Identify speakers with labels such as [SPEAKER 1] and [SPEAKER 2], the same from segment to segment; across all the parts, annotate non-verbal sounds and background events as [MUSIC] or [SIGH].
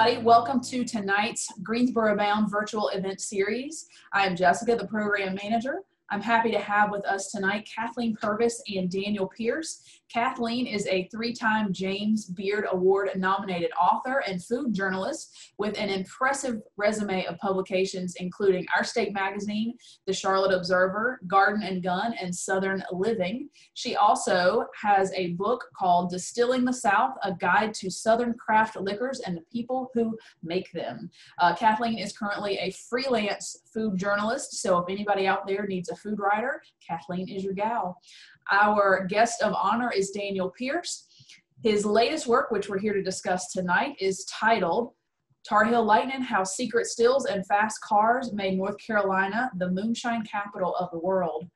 [SPEAKER 1] everybody. Welcome to tonight's Greensboro Bound virtual event series. I am Jessica, the program manager. I'm happy to have with us tonight Kathleen Purvis and Daniel Pierce. Kathleen is a three-time James Beard Award nominated author and food journalist with an impressive resume of publications including Our State Magazine, The Charlotte Observer, Garden and Gun, and Southern Living. She also has a book called Distilling the South, A Guide to Southern Craft Liquors and the People Who Make Them. Uh, Kathleen is currently a freelance food journalist, so if anybody out there needs a food writer, Kathleen is your gal. Our guest of honor is Daniel Pierce. His latest work, which we're here to discuss tonight, is titled Tar Heel Lightning How Secret Stills and Fast Cars Made North Carolina the Moonshine Capital of the World.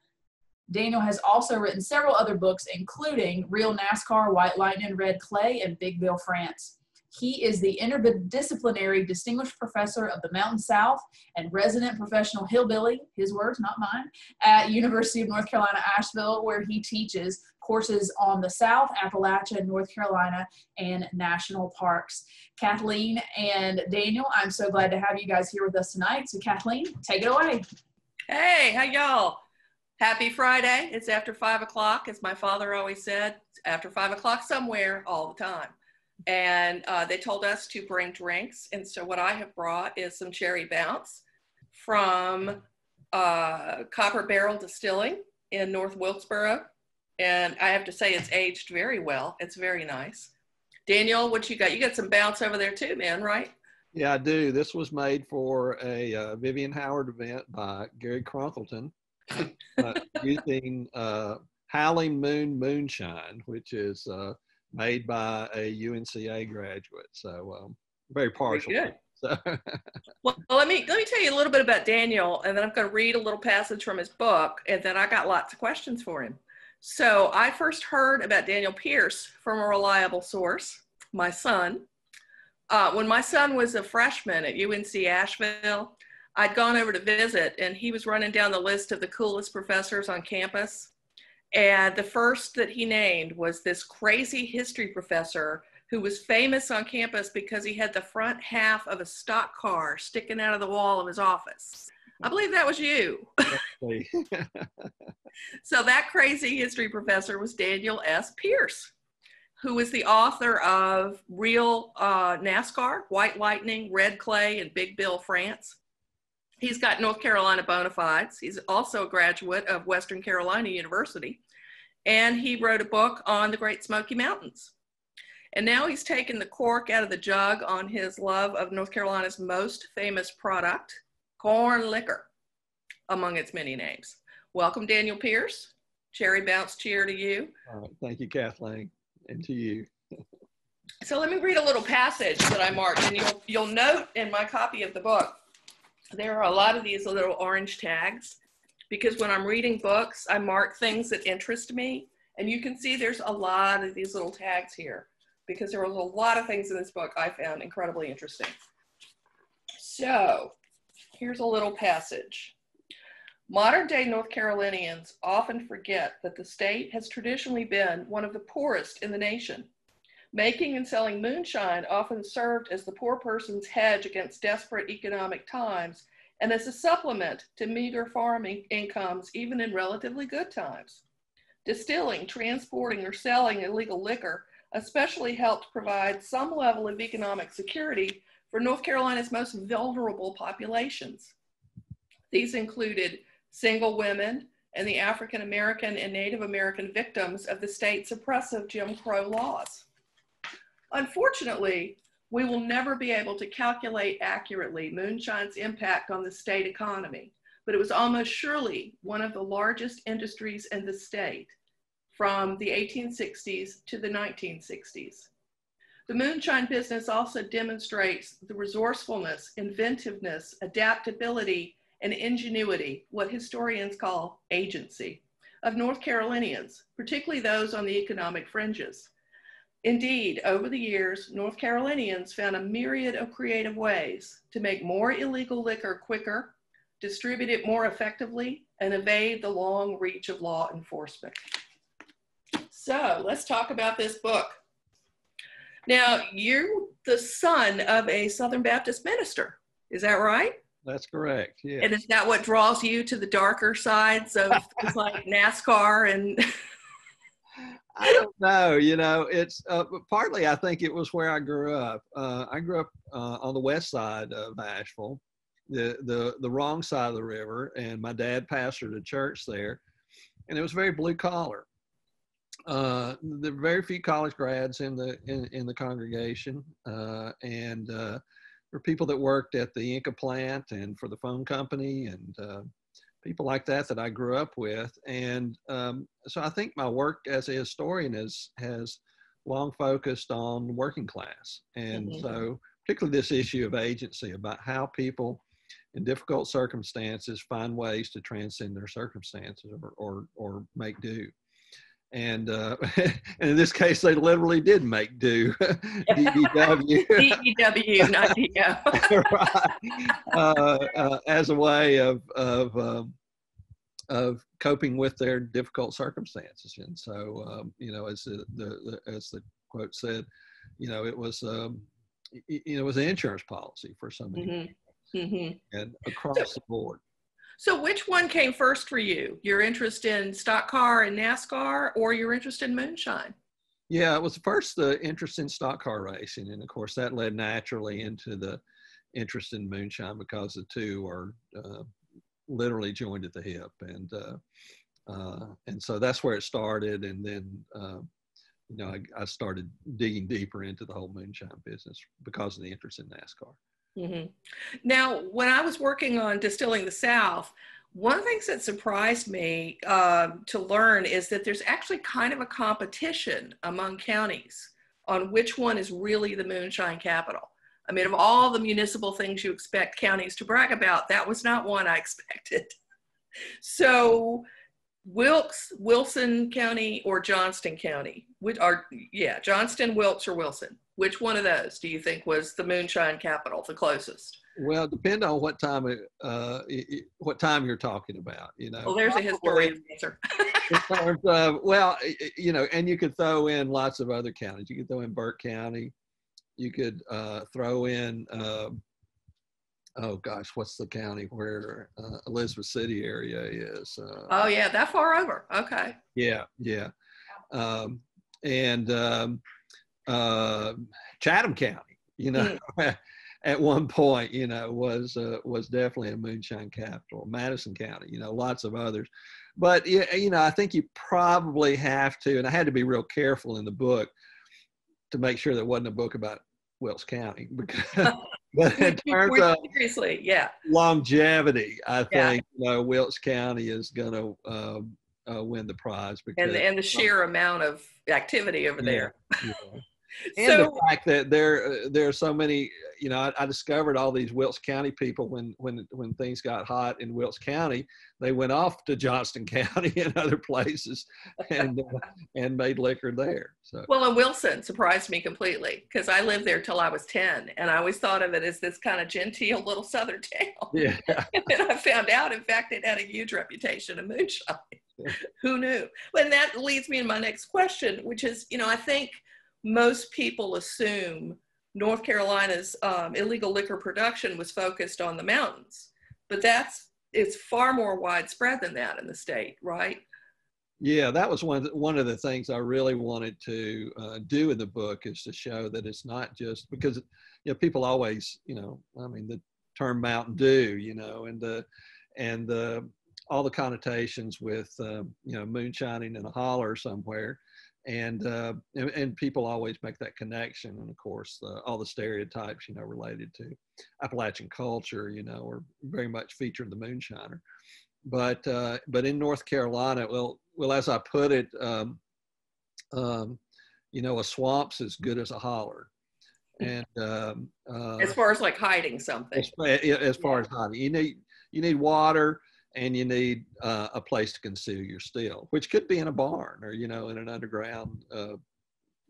[SPEAKER 1] Daniel has also written several other books, including Real NASCAR, White Lightning, Red Clay, and Big Bill France. He is the interdisciplinary distinguished professor of the Mountain South and resident professional hillbilly, his words, not mine, at University of North Carolina, Asheville, where he teaches courses on the South, Appalachia, North Carolina, and national parks. Kathleen and Daniel, I'm so glad to have you guys here with us tonight. So Kathleen, take it away.
[SPEAKER 2] Hey, how y'all? Happy Friday. It's after five o'clock, as my father always said, after five o'clock somewhere all the time and uh, they told us to bring drinks. And so what I have brought is some cherry bounce from uh, Copper Barrel Distilling in North Wilkesboro. And I have to say it's aged very well. It's very nice. Daniel, what you got? You got some bounce over there too, man, right?
[SPEAKER 3] Yeah, I do. This was made for a uh, Vivian Howard event by Gary Crunkleton [LAUGHS] uh, using uh, Howling Moon Moonshine, which is uh, made by a UNCA graduate. So um, very partial.
[SPEAKER 2] Very good. So. [LAUGHS] well, let me let me tell you a little bit about Daniel, and then I'm going to read a little passage from his book, and then I got lots of questions for him. So I first heard about Daniel Pierce from a reliable source, my son. Uh, when my son was a freshman at UNC Asheville, I'd gone over to visit, and he was running down the list of the coolest professors on campus. And the first that he named was this crazy history professor who was famous on campus because he had the front half of a stock car sticking out of the wall of his office. I believe that was you. [LAUGHS] so that crazy history professor was Daniel S. Pierce, who is the author of Real uh, NASCAR, White Lightning, Red Clay, and Big Bill France. He's got North Carolina bona fides. He's also a graduate of Western Carolina University. And he wrote a book on the Great Smoky Mountains. And now he's taken the cork out of the jug on his love of North Carolina's most famous product, corn liquor, among its many names. Welcome, Daniel Pierce. Cherry Bounce cheer to you.
[SPEAKER 3] thank you, Kathleen, and to you.
[SPEAKER 2] so let me read a little passage that I marked, and you'll, you'll note in my copy of the book, there are a lot of these little orange tags because when I'm reading books, I mark things that interest me. And you can see there's a lot of these little tags here because there was a lot of things in this book I found incredibly interesting. So here's a little passage. Modern day North Carolinians often forget that the state has traditionally been one of the poorest in the nation. Making and selling moonshine often served as the poor person's hedge against desperate economic times and as a supplement to meager farming incomes, even in relatively good times. Distilling, transporting, or selling illegal liquor especially helped provide some level of economic security for North Carolina's most vulnerable populations. These included single women and the African American and Native American victims of the state's oppressive Jim Crow laws. Unfortunately, we will never be able to calculate accurately moonshine's impact on the state economy, but it was almost surely one of the largest industries in the state from the 1860s to the 1960s. The moonshine business also demonstrates the resourcefulness, inventiveness, adaptability, and ingenuity, what historians call agency, of North Carolinians, particularly those on the economic fringes. Indeed, over the years, North Carolinians found a myriad of creative ways to make more illegal liquor quicker, distribute it more effectively, and evade the long reach of law enforcement. So let's talk about this book. Now, you're the son of a Southern Baptist minister. Is that right?
[SPEAKER 3] That's correct. Yeah.
[SPEAKER 2] And is that what draws you to the darker sides of things [LAUGHS] like NASCAR and? [LAUGHS]
[SPEAKER 3] I don't know. You know, it's uh, partly I think it was where I grew up. Uh, I grew up uh, on the west side of Asheville, the the the wrong side of the river, and my dad pastored a church there, and it was very blue collar. Uh, there were very few college grads in the in, in the congregation, uh, and uh, there were people that worked at the Enka plant and for the phone company, and people like that that I grew up with. And um, so I think my work as a historian is, has long focused on working class. And mm-hmm. so, particularly this issue of agency about how people in difficult circumstances find ways to transcend their circumstances or, or, or make do and uh, [LAUGHS] and in this case, they literally did make do. [LAUGHS]
[SPEAKER 2] DBW, [LAUGHS] not DO.
[SPEAKER 3] right. Uh, uh, as a way of of um, of coping with their difficult circumstances, and so um, you know, as the, the, the, as the quote said, you know, it was um, you know it was an insurance policy for so many, mm-hmm. Mm-hmm. and across so, the board.
[SPEAKER 2] So, which one came first for you? Your interest in stock car and NASCAR, or your interest in moonshine?
[SPEAKER 3] Yeah, it was first the interest in stock car racing, and of course that led naturally into the interest in moonshine because the two are uh, literally joined at the hip, and uh, uh, and so that's where it started, and then. Uh, you know, I, I started digging deeper into the whole moonshine business because of the interest in NASCAR.
[SPEAKER 2] Mm-hmm. Now, when I was working on distilling the South, one of the things that surprised me uh, to learn is that there's actually kind of a competition among counties on which one is really the moonshine capital. I mean, of all the municipal things you expect counties to brag about, that was not one I [LAUGHS] expected. so, Wilkes, Wilson County, or Johnston County? Which are yeah, Johnston, Wilkes, or Wilson? Which one of those do you think was the moonshine capital, the closest?
[SPEAKER 3] Well, depend on what time uh, what time you're talking about. You know.
[SPEAKER 2] Well, there's a historian's answer. [LAUGHS]
[SPEAKER 3] In terms of, well, you know, and you could throw in lots of other counties. You could throw in Burke County. You could uh, throw in. Uh, oh gosh, what's the county where uh, Elizabeth City area is?
[SPEAKER 2] Uh, oh yeah, that far over. Okay.
[SPEAKER 3] Yeah, yeah, um, and um, uh, Chatham County, you know, mm. [LAUGHS] at one point, you know, was uh, was definitely a moonshine capital. Madison County, you know, lots of others, but you know, I think you probably have to, and I had to be real careful in the book to make sure there wasn't a book about Wilkes County [LAUGHS] because. but in [LAUGHS] terms of
[SPEAKER 2] seriously, yeah,
[SPEAKER 3] longevity, I yeah. think you know Wilkes County is going to um, uh, win the prize
[SPEAKER 2] because and, and the sheer amount of activity over yeah, there. Yeah. [LAUGHS]
[SPEAKER 3] and so, the fact that there uh, there are so many you know I, I, discovered all these wilkes county people when when when things got hot in wilkes county they went off to johnston [LAUGHS] county and other places and uh, and made liquor there so
[SPEAKER 2] well and wilson surprised me completely because i lived there till i was 10 and i always thought of it as this kind of genteel little [LAUGHS] southern town
[SPEAKER 3] yeah
[SPEAKER 2] and then i found out in fact it had a huge reputation of moonshine [LAUGHS] who knew and that leads me to my next question which is you know i think most people assume North Carolina's um, illegal liquor production was focused on the mountains, but that's it's far more widespread than that in the state, right?
[SPEAKER 3] Yeah, that was one of the, one of the things I really wanted to uh, do in the book is to show that it's not just because you know people always you know I mean the term Mountain Dew you know and the and the all the connotations with uh, you know moonshining in a holler somewhere. And, uh, and, and people always make that connection. And of course uh, all the stereotypes you know related to appalachian culture you know are very much featured the moonshiner. But uh, but in north carolina well well as i put it um, um, you know a swamp's as good as a holler. And um,
[SPEAKER 2] uh, as far as like hiding something.
[SPEAKER 3] as, as far yeah. as hiding. You need you need water and you need uh, a place to conceal your still, which could be in a barn or you know in an underground uh,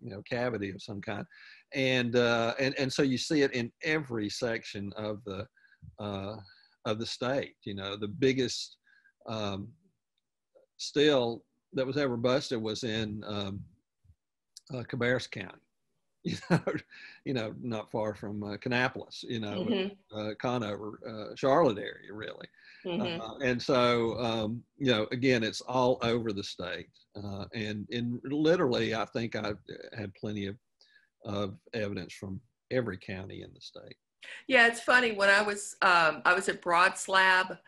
[SPEAKER 3] you know cavity of some kind, and uh, and and so you see it in every section of the uh, of the state. You know, the biggest um, still that was ever busted was in um, uh, Cabarrus County, [LAUGHS] you know, you know, not far from uh, Kannapolis, you know,
[SPEAKER 2] Mm-hmm.
[SPEAKER 3] uh, Conover, uh, Charlotte area, really.
[SPEAKER 2] Mm-hmm.
[SPEAKER 3] Uh, and so, um, you know, again, it's all over the state. Uh, and, and literally, I think I've had plenty of, of evidence from every county in the state.
[SPEAKER 2] Yeah, it's funny. When I was um, I was at Broad Slab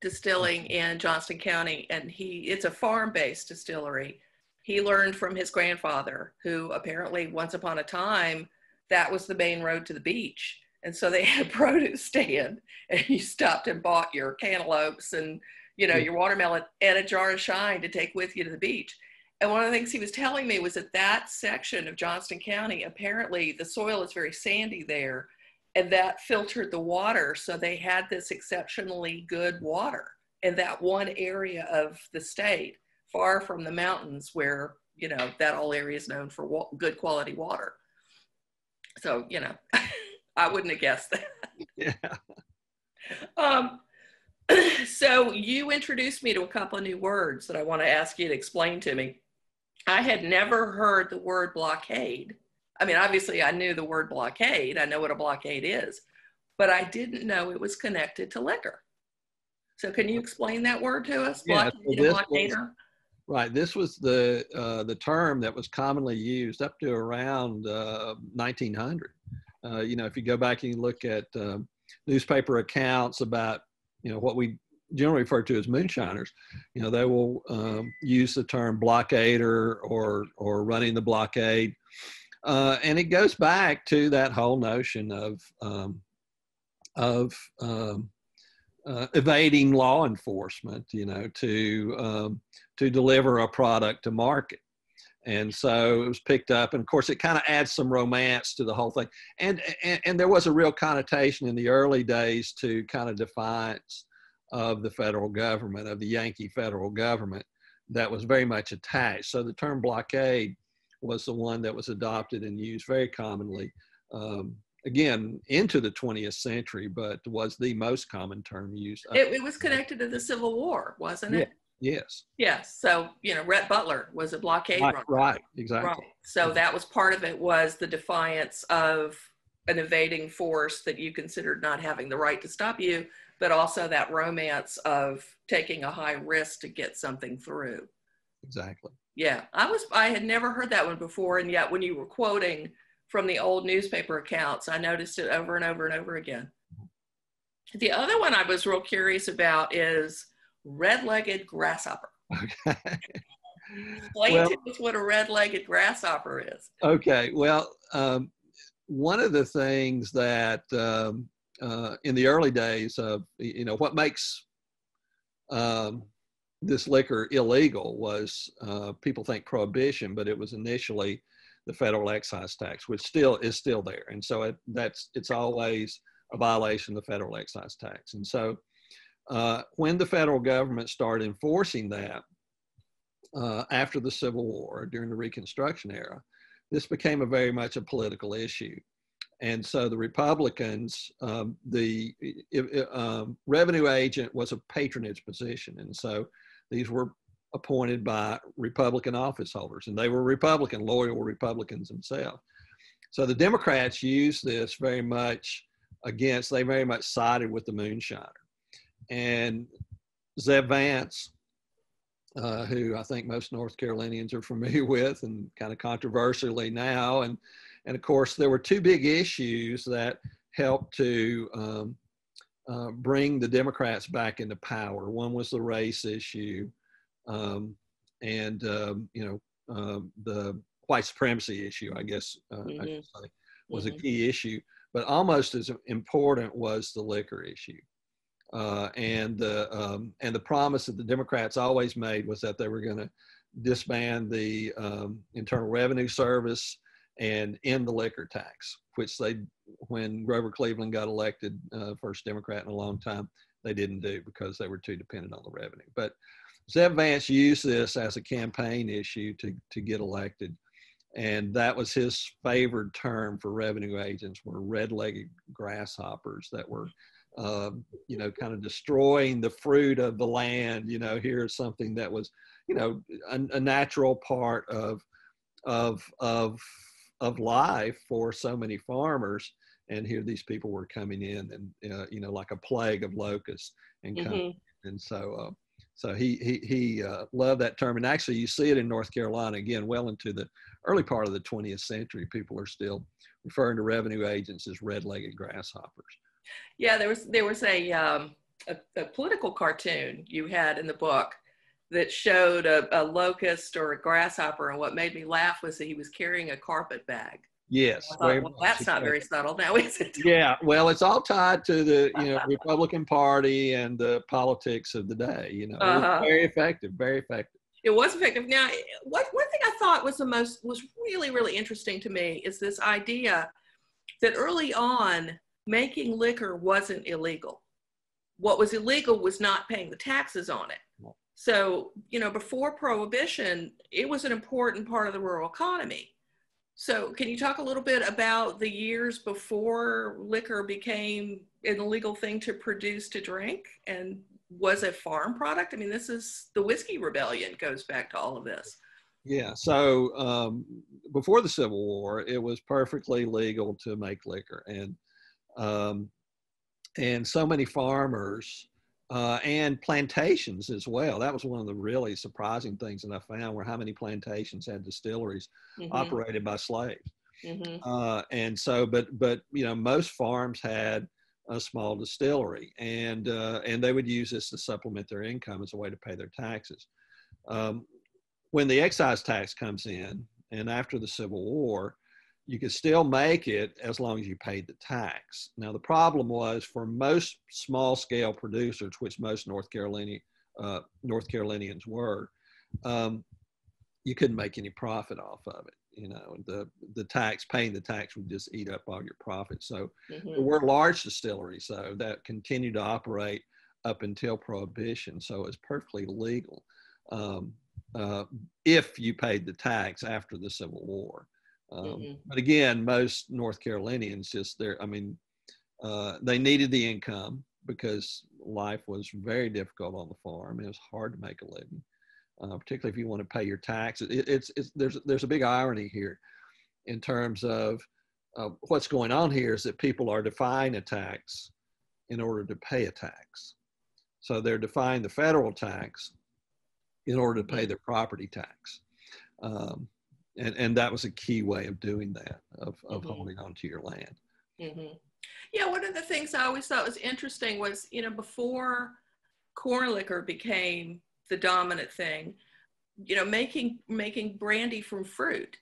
[SPEAKER 2] Distilling in Johnston County, and he it's a farm-based distillery. He learned from his grandfather, who apparently once upon a time that was the main road to the beach, and so they [LAUGHS] had a produce stand, and you stopped and bought your cantaloupes and you know your watermelon and a jar of shine to take with you to the beach. And one of the things he was telling me was that that section of Johnston County, apparently the soil is very sandy there and that filtered the water. So they had this exceptionally good water in that one area of the state, far from the mountains where, you know, that whole area is known for wa- good quality water. So, you know, [LAUGHS] I wouldn't have guessed that.
[SPEAKER 3] Yeah. [LAUGHS]
[SPEAKER 2] Um, [CLEARS THROAT] so you introduced me to a couple of new words that I want to ask you to explain to me. I had never heard the word blockade. I mean, obviously, I knew the word blockade. I know what a blockade is, but I didn't know it was connected to liquor. So, can you explain that word to us?
[SPEAKER 3] Yeah, so
[SPEAKER 2] Blockade,
[SPEAKER 3] this
[SPEAKER 2] blockader?
[SPEAKER 3] Right. This was the uh, the term that was commonly used up to around uh, 1900. Uh, you know, if you go back and you look at um, newspaper accounts about you know what we generally refer to as moonshiners, you know, they will um, use the term blockader or or running the blockade, uh, and it goes back to that whole notion of um, of um, uh, evading law enforcement, you know, to um, to deliver a product to market. And so it was picked up, and of course, it kind of adds some romance to the whole thing. And, and and there was a real connotation in the early days to kind of defiance of the federal government, of the Yankee federal government, that was very much attached. So the term blockade was the one that was adopted and used very commonly. Um, again, into the 20th century, but was the most common term used.
[SPEAKER 2] It, it was connected to the Civil War, wasn't it? Yeah.
[SPEAKER 3] Yes.
[SPEAKER 2] Yes. So, you know, Rhett Butler was a blockade
[SPEAKER 3] Right,
[SPEAKER 2] runner.
[SPEAKER 3] right, exactly.
[SPEAKER 2] Right. So that was part of it was the defiance of an evading force that you considered not having the right to stop you, but also that romance of taking a high risk to get something through.
[SPEAKER 3] Exactly.
[SPEAKER 2] Yeah, I was I had never heard that one before, and yet when you were quoting from the old newspaper accounts, I noticed it over and over and over again. The other one I was real curious about is red-legged grasshopper.
[SPEAKER 3] Okay. [LAUGHS]
[SPEAKER 2] Explain
[SPEAKER 3] Well-
[SPEAKER 2] to us what a red-legged grasshopper is.
[SPEAKER 3] Okay. Well, um, one of the things that um, uh, in the early days of, you know, what makes um, this liquor illegal was uh, people think prohibition, but it was initially the federal excise tax, which still is still there, and so it, that's it's always a violation of the federal excise tax. And so, uh, when the federal government started enforcing that uh, after the Civil War, during the Reconstruction era, this became a very much a political issue. And so the Republicans, um, the um, revenue agent was a patronage position. And so these were appointed by Republican office holders, and they were Republican, loyal Republicans themselves. So the Democrats used this very much against, they very much sided with the moonshiner. And Zeb Vance, uh, who I think most North Carolinians are [LAUGHS] familiar with, and kind of controversially now. And and of course, there were two big issues that helped to um, uh, bring the Democrats back into power. One was the race issue, um, and um, you know um, the white supremacy issue. I guess uh, I should say was a
[SPEAKER 2] Mhm.
[SPEAKER 3] key issue. But almost as important was the liquor issue. Uh, and the um, and the promise that the Democrats always made was that they were going to disband the um, Internal Revenue Service and end the liquor tax, which they, when Grover Cleveland got elected, uh, first Democrat in a long time, they didn't do because they were too dependent on the revenue. But Zeb Vance used this as a campaign issue to to get elected, and that was his favored term for revenue agents were red-legged grasshoppers that were um, you know, kind of destroying the fruit of the land. You know, here's something that was, you know, a, a natural part of of of of life for so many farmers. And here these people were coming in and, uh, you know, like a plague of locusts and. Mm-hmm. And so, uh, so he he he uh, loved that term, and actually you see it in North Carolina again, well into the early part of the 20th century. People are still referring to revenue agents as red-legged grasshoppers.
[SPEAKER 2] Yeah, there was there was a um, a, a, political cartoon you had in the book that showed a, a locust or a grasshopper, and what made me laugh was that he was carrying a carpet bag.
[SPEAKER 3] Yes.
[SPEAKER 2] Thought, well, that's not very subtle now, [LAUGHS] is it?
[SPEAKER 3] Yeah. Well, it's all tied to the you know [LAUGHS] Republican Party and the politics of the day. You know, uh-huh. very effective. Very effective.
[SPEAKER 2] It was effective. Now, what one thing I thought was the most was really really interesting to me is this idea that early on making liquor wasn't illegal. What was illegal was not paying the taxes on it. So, you know, before prohibition, it was an important part of the rural economy so, can you talk a little bit about the years before liquor became an illegal thing to produce to drink and was a farm product? I mean, this is the whiskey rebellion goes back to all of this.
[SPEAKER 3] Yeah. So, um, before the Civil War, it was perfectly legal to make liquor, and um, and so many farmers uh, and plantations as well. That was one of the really surprising things that I found were how many plantations had distilleries mm-hmm. operated by slaves. Mm-hmm. Uh, and so, but but you know, most farms had a small distillery, and uh, and they would use this to supplement their income as a way to pay their taxes. Um, when the excise tax comes in, and after the Civil War, you could still make it as long as you paid the tax. Now, the problem was for most small scale producers, which most North Carolina, uh, North Carolinians were, um, you couldn't make any profit off of it. You know, the, the tax, paying the tax would just eat up all your profits. So mm-hmm. there were large distilleries, though, that continued to operate up until Prohibition. So it's perfectly legal um, uh, if you paid the tax after the Civil War. Um, mm-hmm. But again, most North Carolinians just there. I mean, uh, they needed the income because life was very difficult on the farm. It was hard to make a living, uh, particularly if you want to pay your taxes. It, it's, it's there's there's a big irony here, in terms of uh, what's going on here is that people are defying a tax in order to pay a tax. So they're defying the federal tax in order to pay mm-hmm. their property tax. Um, and and that was a key way of doing that of, of mm-hmm. holding on to your land
[SPEAKER 2] mm-hmm. yeah one of the things i always thought was interesting was you know before corn liquor became the dominant thing you know making making brandy from fruit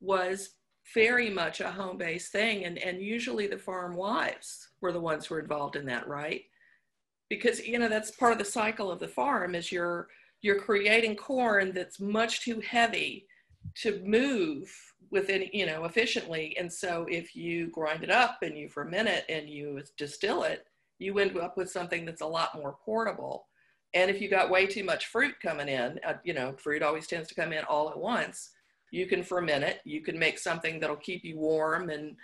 [SPEAKER 2] was very much a home-based thing and and usually the farm wives were the ones who were involved in that right because you know that's part of the cycle of the farm is you're you're creating corn that's much too heavy to move within you know efficiently. And so if you grind it up and you ferment it and you distill it you end up with something that's a lot more portable. And if you got way too much fruit coming in uh, you know fruit always tends to come in all at once you can ferment it. You can make something that'll keep you warm and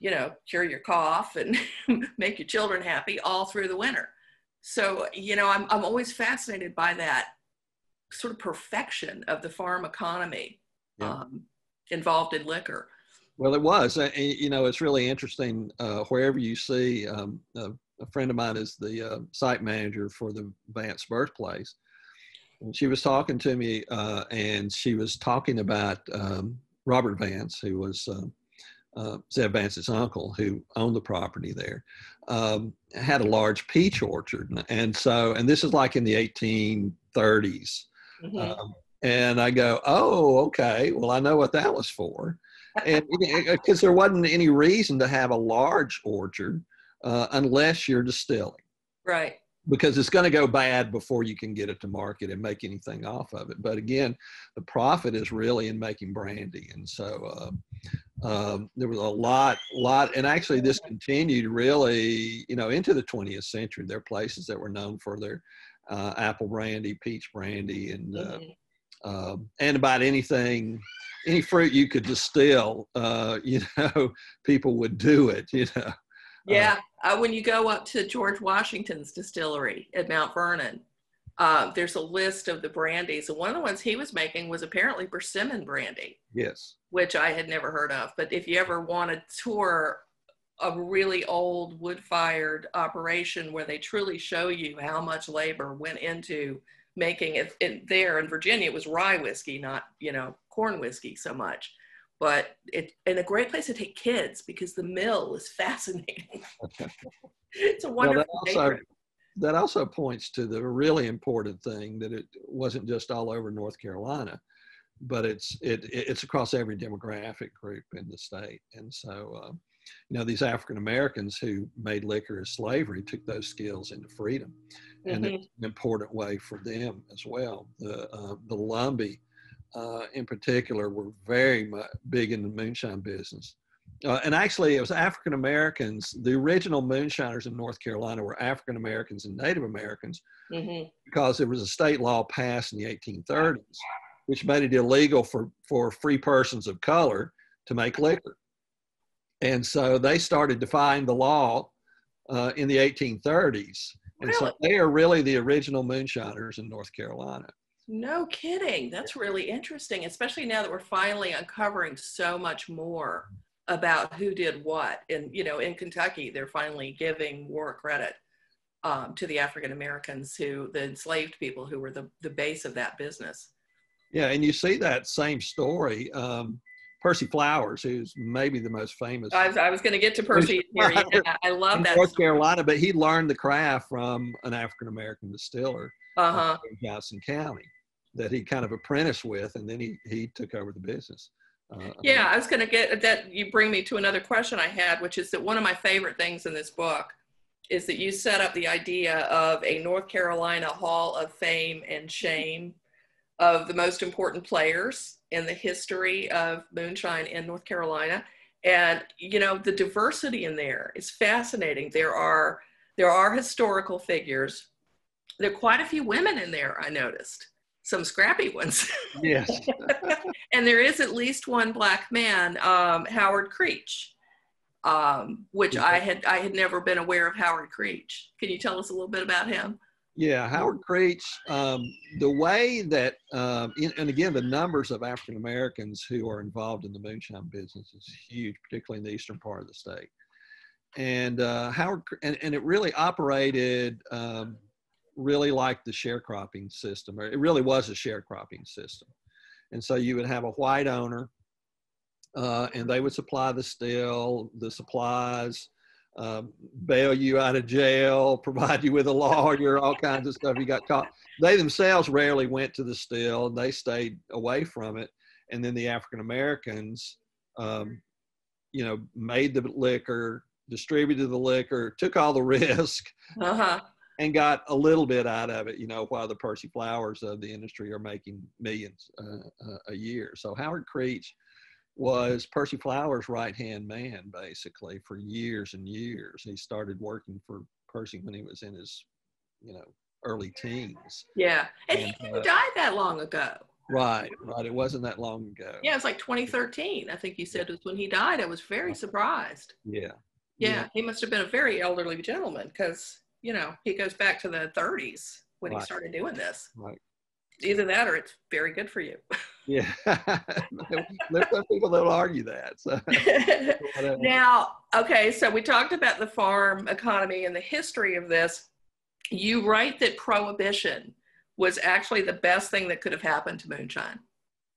[SPEAKER 2] you know cure your cough and [LAUGHS] make your children happy all through the winter. So you know I'm, I'm always fascinated by that sort of perfection of the farm economy yeah. um, involved in liquor.
[SPEAKER 3] Well, it was. Uh, you know, it's really interesting. Uh, wherever you see, um, a, a, friend of mine is the uh, site manager for the Vance birthplace. And she was talking to me, uh, and she was talking about um, Robert Vance, who was um, uh, Zeb Vance's uncle, who owned the property there, um, had a large peach orchard, and so, and this is like in the 1830s. Mm-hmm. And I go, oh, okay. Well, I know what that was for. And because there wasn't any reason to have a large orchard uh, unless you're distilling.
[SPEAKER 2] Right.
[SPEAKER 3] Because it's going to go bad before you can get it to market and make anything off of it. But again, the profit is really in making brandy. And so uh, um, there was a lot, lot, and actually this continued really, you know, into the 20th century. There are places that were known for their uh, apple brandy, peach brandy, and uh, mm-hmm um, and about anything, any fruit you could distill, uh, [LAUGHS] you know, people would do it, you know.
[SPEAKER 2] Yeah, uh, when you go up to George Washington's distillery at Mount Vernon, uh, there's a list of the brandies, and one of the ones he was making was apparently persimmon brandy.
[SPEAKER 3] Yes.
[SPEAKER 2] Which I had never heard of. But if you ever want to tour a really old wood-fired operation where they truly show you how much labor went into making it, it there in Virginia, it was rye whiskey, not you know corn whiskey so much. But it and a great place to take kids because the mill is [LAUGHS] fascinating. it's a wonderful [LAUGHS]
[SPEAKER 3] well, that also, that also points to the really important thing that it wasn't just all over North Carolina, but it's it it's across every demographic group in the state. And so, uh, you know, these African Americans who made liquor as slavery took those skills into freedom, and mm-hmm. it's an important way for them as well. The uh, the Lumbee, uh, in particular, were very big in the moonshine business. Uh, and actually, it was African Americans. The original moonshiners in North Carolina were African Americans and Native Americans mm-hmm. because there was a state law passed in the 1830s, which made it illegal for, for free persons of color to make liquor. And so they started defying the law uh, in the 1830s. And really? so they are really the original moonshiners in North Carolina.
[SPEAKER 2] No kidding. That's really interesting, especially now that we're finally uncovering so much more about who did what. And, you know, in Kentucky, they're finally giving more credit um, to the African Americans who, the enslaved people who were the, the base of that business.
[SPEAKER 3] Yeah, and you see that same story. Um, Percy Flowers, who's maybe the most famous.
[SPEAKER 2] I was, I was going to get to Percy here. Yeah, I love that.
[SPEAKER 3] North Carolina, but he learned the craft from an African American distiller uh-huh. in Johnston County that he kind of apprenticed with, and then he, he took over the business.
[SPEAKER 2] Uh, yeah, I was going to get that. You bring me to another question I had, which is that one of my favorite things in this book is that you set up the idea of a North Carolina Hall of Fame and Shame of the most important players in the history of moonshine in North Carolina. And you know, the diversity in there is fascinating. There are there are historical figures. There are quite a few women in there, I noticed some scrappy ones. [LAUGHS]
[SPEAKER 3] Yes.
[SPEAKER 2] and there is at least one black man, um, Howard Creech, um, which I had I had never been aware of Howard Creech. Can you tell us a little bit about him?
[SPEAKER 3] Yeah, Howard Creech. Um, the way that, um, and again, the numbers of African Americans who are involved in the moonshine business is huge, particularly in the eastern part of the state. And uh, Howard, and, and it really operated um, really like the sharecropping system, or it really was a sharecropping system. And so you would have a white owner, uh, and they would supply the still, the supplies, um, bail you out of jail, [LAUGHS] provide you with a lawyer, all kinds of stuff. You got caught. They themselves rarely went to the still; they stayed away from it. And then the African Americans, um, you know, made the liquor, distributed the liquor, took all the [LAUGHS] risk, uh-huh and got a little bit out of it, you know, while the Percy Flowers of the industry are making millions uh, uh, a year. So Howard Creech was Percy Flowers' right hand man basically for years and years. He started working for Percy when he was in his, you know, early teens.
[SPEAKER 2] Yeah, and, and he didn't uh, die that long ago.
[SPEAKER 3] Right, right. It wasn't that long ago.
[SPEAKER 2] Yeah, it's like 2013. I think you said it was when he died. I was very surprised.
[SPEAKER 3] Yeah.
[SPEAKER 2] Yeah, yeah. he must have been a very elderly gentleman because you know, he goes back to the 30s when right. he started doing this.
[SPEAKER 3] Right.
[SPEAKER 2] Either that or it's very good for you. [LAUGHS]
[SPEAKER 3] yeah. [LAUGHS] There's some people that'll argue that. So. [LAUGHS]
[SPEAKER 2] now, okay, so we talked about the farm economy and the history of this. You write that prohibition was actually the best thing that could have happened to moonshine.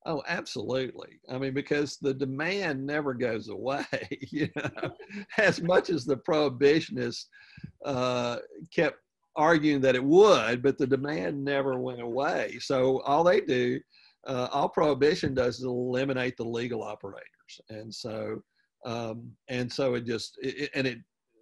[SPEAKER 3] Oh, absolutely. I mean, because the demand never goes away. [LAUGHS] You know, as much as the prohibitionists uh, kept arguing that it would, but the demand never went away. So all they do, uh, all prohibition does is eliminate the legal operators, and so um, and so it just it, and it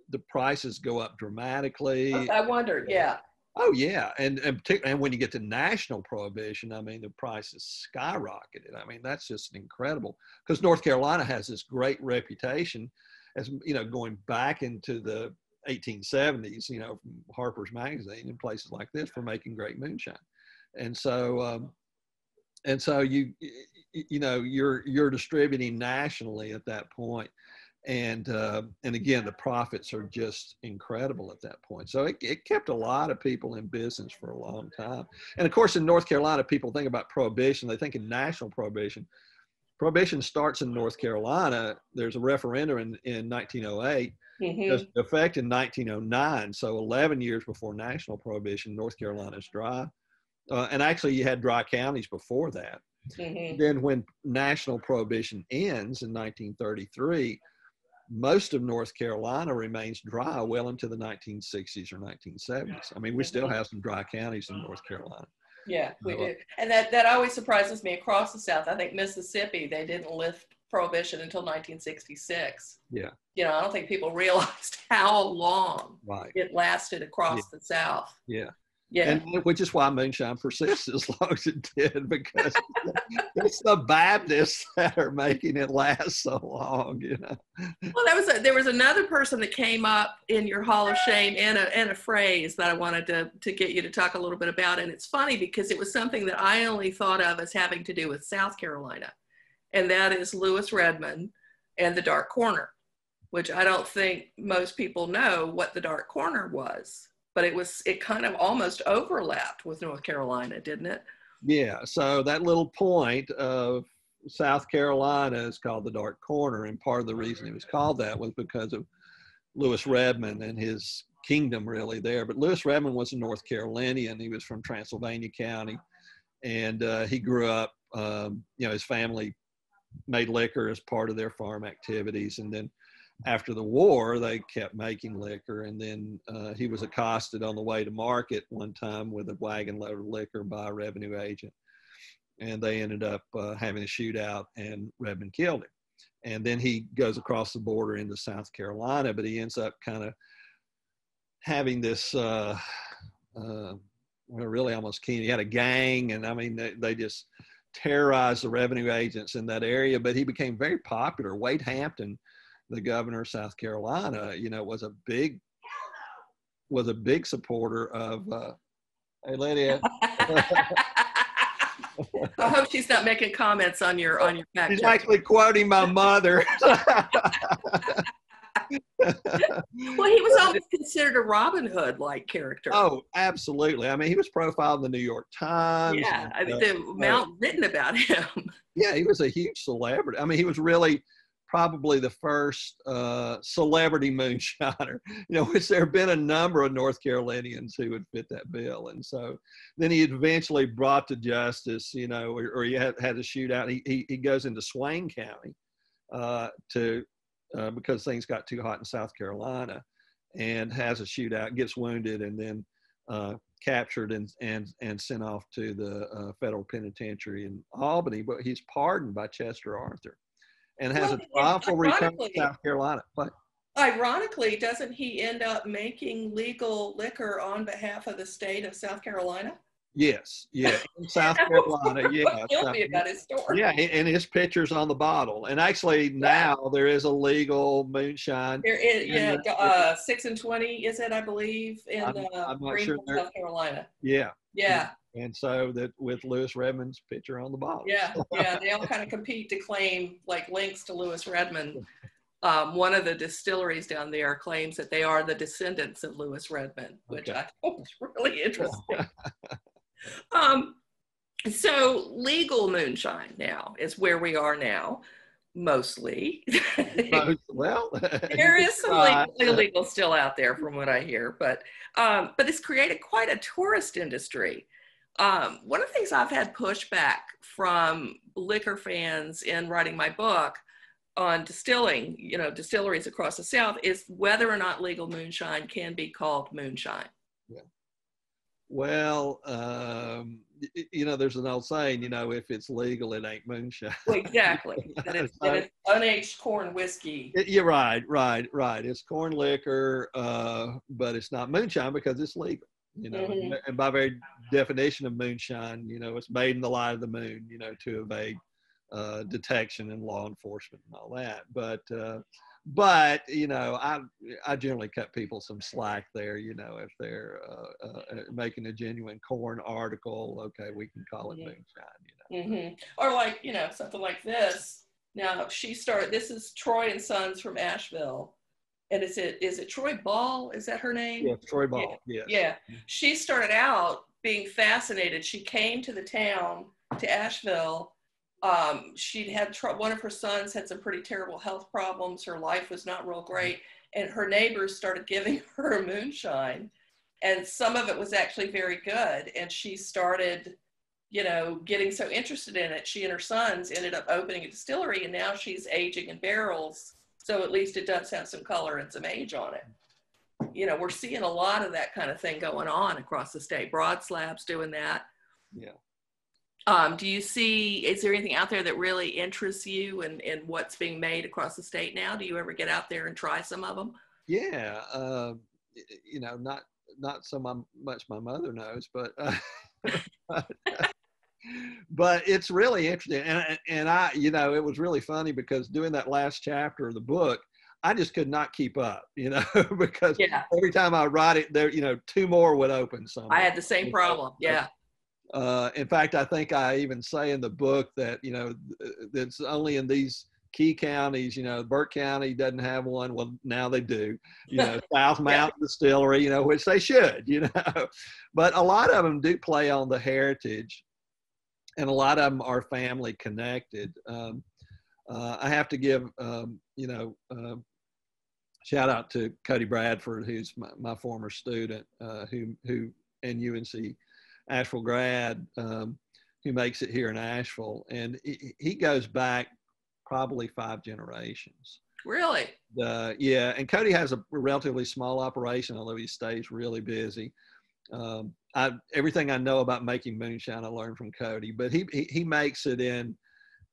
[SPEAKER 3] the prices go up dramatically.
[SPEAKER 2] I wondered, yeah.
[SPEAKER 3] Oh yeah, and and particularly and when you get to national prohibition, I mean the prices skyrocketed. I mean that's just incredible because North Carolina has this great reputation as you know going back into the 1870s, you know, from Harper's Magazine and places like this for making great moonshine, and so um, and so you you know you're you're distributing nationally at that point, and uh, and again the profits are just incredible at that point. So it, it kept a lot of people in business for a long time. And of course in north carolina people think about prohibition. They think in national prohibition. Prohibition starts in north carolina. There's a referendum in, in 1908
[SPEAKER 2] Mhm.
[SPEAKER 3] goes into effect in 1909 so 11 years before national prohibition north carolina is dry uh, and actually you had dry counties before that
[SPEAKER 2] Mhm.
[SPEAKER 3] then when national prohibition ends in 1933 most of north carolina remains dry well into the 1960s or 1970s i mean we still have some dry counties in north carolina
[SPEAKER 2] Yeah, we do. And that, that always surprises me across the South. I think Mississippi, they didn't lift prohibition until 1966.
[SPEAKER 3] Yeah.
[SPEAKER 2] You know, I don't think people [LAUGHS] realized how long
[SPEAKER 3] right
[SPEAKER 2] it lasted across the South.
[SPEAKER 3] yeah
[SPEAKER 2] Yeah.
[SPEAKER 3] and which is why moonshine persists as [LAUGHS] long as it did because it's the baptists that are making it last so long you know
[SPEAKER 2] well, that was a, there was another person that came up in your Hall of Shame and a, and a phrase that I wanted to, to get you to talk a little bit about. And it's funny because it was something that I only thought of as having to do with South Carolina. And that is Lewis Redmond and the Dark Corner, which I don't think most people know what the Dark Corner was. But it was, it kind of almost overlapped with North Carolina, didn't it?
[SPEAKER 3] Yeah, so that little point of South Carolina is called the Dark Corner, and part of the reason it was called that was because of Lewis Redmond and his kingdom, really there. But Lewis Redmond was a North Carolinian; he was from Transylvania County, and uh, he grew up. Um, you know, his family made liquor as part of their farm activities, and then after the war, they kept making liquor. And then uh, he was accosted on the way to market one time with a wagon load of liquor by a revenue agent. And they ended up uh, having a shootout, and Redmond killed him. And then he goes across the border into South Carolina, but he ends up kind of having this, uh, uh, really almost keen. He had a gang, and I mean, they, they just terrorized the revenue agents in that area. But he became very popular. Wade Hampton the governor of South Carolina, you know, was a big was a big supporter of. Uh, hey, Lydia, [LAUGHS]
[SPEAKER 2] I hope she's not making comments on your on your fact
[SPEAKER 3] she's actually quoting my mother. [LAUGHS]
[SPEAKER 2] Well, he was always considered a Robin Hood like character.
[SPEAKER 3] oh, absolutely. I mean, he was profiled in the New York Times.
[SPEAKER 2] yeah, I mean,
[SPEAKER 3] uh,
[SPEAKER 2] the amount written about him.
[SPEAKER 3] yeah, he was a huge celebrity. I mean, he was really probably the first uh, celebrity [LAUGHS] moonshiner. You know, which there have been a number of North Carolinians who would fit that bill, and so then he eventually brought to justice. You know, or, or he had, had a shootout. He, he he goes into Swain County uh, to uh, because things got too hot in South Carolina, and has a shootout, gets wounded, and then. Uh, captured and and and sent off to the uh, federal penitentiary in Albany, but he's pardoned by Chester Arthur, and has
[SPEAKER 2] Well,
[SPEAKER 3] a triumphal return to South Carolina. But
[SPEAKER 2] Ironically, doesn't he end up making legal liquor on behalf of the state of South Carolina?
[SPEAKER 3] yes, yeah, in [LAUGHS] South Carolina, yeah,
[SPEAKER 2] What
[SPEAKER 3] so-
[SPEAKER 2] about his story.
[SPEAKER 3] yeah, and his picture's on the bottle. And actually now there is a legal moonshine.
[SPEAKER 2] There is, yeah,
[SPEAKER 3] And, uh,
[SPEAKER 2] six and twenty is it? I believe in
[SPEAKER 3] I'm-
[SPEAKER 2] uh,
[SPEAKER 3] I'm
[SPEAKER 2] Greenville,
[SPEAKER 3] sure
[SPEAKER 2] South Carolina.
[SPEAKER 3] Yeah,
[SPEAKER 2] Yeah,
[SPEAKER 3] and so that with Lewis Redmond's picture on the bottle.
[SPEAKER 2] yeah, yeah. They all kind of compete to claim like links to Lewis Redmond. Um, one of the distilleries down there claims that they are the descendants of Lewis Redmond, which
[SPEAKER 3] Okay.
[SPEAKER 2] I thought was really [LAUGHS] interesting. um, so legal moonshine now is where we are now, mostly.
[SPEAKER 3] Most- [LAUGHS] well,
[SPEAKER 2] there is some [LAUGHS] legal, illegal still out there from what I hear, but um, but it's created quite a tourist industry. Um, one of the things I've had pushback from liquor fans in writing my book on distilling, you know, distilleries across the South is whether or not legal moonshine can be called moonshine. Yeah.
[SPEAKER 3] Well, um, you know, there's an old saying, you know, if it's legal, it ain't moonshine.
[SPEAKER 2] Well, exactly. [LAUGHS] that, it's, that it's unaged corn whiskey.
[SPEAKER 3] It- You're right, right, right. It's corn liquor, uh, but it's not moonshine because it's legal. You know,
[SPEAKER 2] Mhm.
[SPEAKER 3] and by very definition of moonshine, you know, it's made in the light of the moon. You know, to evade uh, detection and law enforcement and all that. But uh, but you know, I I generally cut people some slack there. You know, if they're uh, uh, making a genuine corn article, okay, we can call it moonshine. You know.
[SPEAKER 2] hmm Or like, you know, something like this, Now she started. This is Troy and Sons from Asheville, and is it is it Troy Ball? Is that her name?
[SPEAKER 3] Yeah, Troy Ball.
[SPEAKER 2] Yeah.
[SPEAKER 3] Yes.
[SPEAKER 2] Yeah. She started out being fascinated. She came to the town to Asheville. Um, she'd had tr- one of her sons had some pretty terrible health problems. Her life was not real great, and her neighbors started giving [LAUGHS] her moonshine, and some of it was actually very good. And she started you know, getting so interested in it, she and her sons ended up opening a distillery, and now she's aging in barrels. So at least it does have some color and some age on it. You know, we're seeing a lot of that kind of thing going on across the state. Broad slabs doing that.
[SPEAKER 3] Yeah.
[SPEAKER 2] Um, do you see? Is there anything out there that really interests you and and what's being made across the state now? Do you ever get out there and try some of them?
[SPEAKER 3] Yeah. Uh, you know, not not so much my mother knows, but. Uh, [LAUGHS] but but it's really interesting and and i you know it was really funny because doing that last chapter of the book i just could not keep up [LAUGHS] you know because
[SPEAKER 2] yeah.
[SPEAKER 3] every time i write it there you know two more would open somewhere.
[SPEAKER 2] i had the same problem yeah
[SPEAKER 3] uh, in fact i think i even say in the book that you know that's only in these key counties you know burke county doesn't have one well now they do you know [LAUGHS] south mountain yeah. distillery you know which they should [LAUGHS] you know but a lot of them do play on the heritage and a lot of them are family connected. Um, uh, I have to give, um, you know, uh, shout out to Cody Bradford, who's my, my former student, uh, who who in UNC Asheville grad, um, who makes it here in Asheville, and he, he goes back probably five generations.
[SPEAKER 2] Really?
[SPEAKER 3] yeah, and Cody has a relatively small operation, although he stays really busy. Um, I, everything I know about making moonshine, I learned from Cody, but he, he, he makes it in,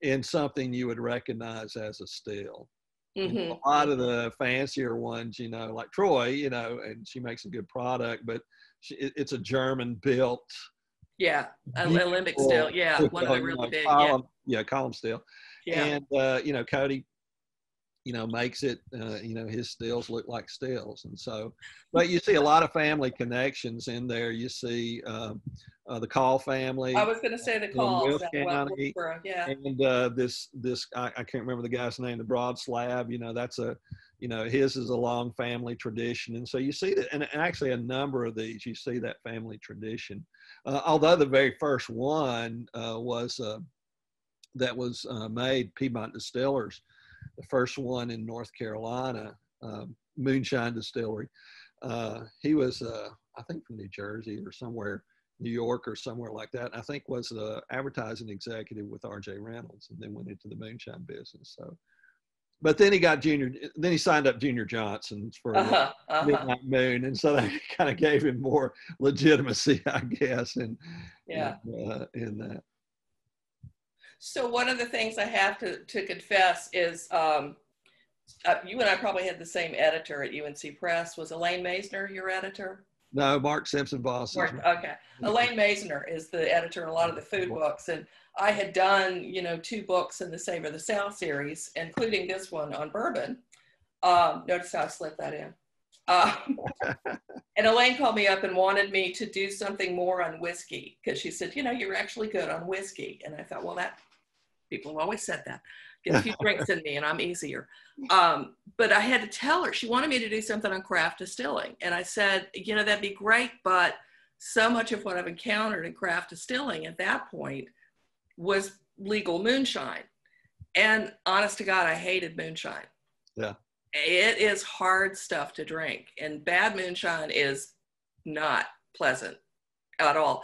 [SPEAKER 3] in something you would recognize as a still. Mm-hmm. A lot of the fancier ones, you know, like Troy, you know, and she makes a good product, but she, it, it's a German built.
[SPEAKER 2] Yeah, Olympic still. Yeah, one of the really [LAUGHS] big.
[SPEAKER 3] Column,
[SPEAKER 2] yeah.
[SPEAKER 3] yeah, column still.
[SPEAKER 2] Yeah.
[SPEAKER 3] And uh, you know, Cody you know, makes it, uh, you know, his stills look like stills. And so, but you see a lot of family connections in there. You see um, uh, the Call family.
[SPEAKER 2] I was going to say the Call. County, yeah.
[SPEAKER 3] And uh, this, this, I, I, can't remember the guy's name, the Broad Slab, you know, that's a, you know, his is a long family tradition. And so you see that, and, and actually a number of these, you see that family tradition. Uh, although the very first one uh, was, uh, that was made, Piedmont Distillers, the first one in North Carolina, um, Moonshine Distillery. Uh, he was, uh, I think, from New Jersey or somewhere, New York or somewhere like that. I think was the advertising executive with R.J. Reynolds, and then went into the moonshine business. So, but then he got Junior. Then he signed up Junior Johnson for uh-huh, uh-huh. Midnight Moon, and so that [LAUGHS] kind of gave him more legitimacy, I guess. And
[SPEAKER 2] yeah,
[SPEAKER 3] in, uh, in that.
[SPEAKER 2] So one of the things I have to, to confess is um, uh, you and I probably had the same editor at UNC Press. Was Elaine Maisner your editor?
[SPEAKER 3] No, Mark Simpson-Vos.
[SPEAKER 2] okay. Elaine Maisner is the editor in a lot of the food books. And I had done, you know, two books in the Save Savor the South series, including this one on bourbon. Um, notice how I slipped that in. Um, [LAUGHS] and Elaine called me up and wanted me to do something more on whiskey because she said, you know, you're actually good on whiskey. And I thought, well, that People have always said that. Get a few [LAUGHS] drinks in me and I'm easier. Um, but I had to tell her, she wanted me to do something on craft distilling. And I said, you know, that'd be great, but so much of what I've encountered in craft distilling at that point was legal moonshine. And honest to God, I hated moonshine.
[SPEAKER 3] Yeah.
[SPEAKER 2] It is hard stuff to drink, and bad moonshine is not pleasant at all.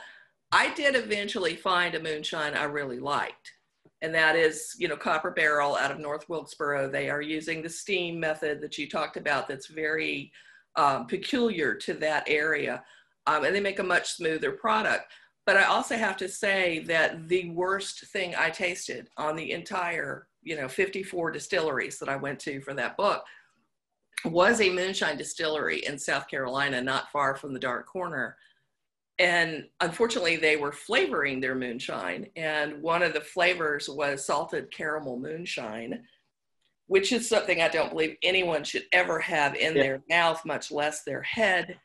[SPEAKER 2] I did eventually find a moonshine I really liked and that is, you know, Copper Barrel out of North Wilkesboro. They are using the steam method that you talked about that's very um, peculiar to that area. Um, and they make a much smoother product. But I also have to say that the worst thing I tasted on the entire, you know, 54 distilleries that I went to for that book was a moonshine distillery in South Carolina, not far from the Dark Corner and unfortunately they were flavoring their moonshine. And one of the flavors was salted caramel moonshine which is something i don't believe anyone should ever have in yeah. their mouth much less their head.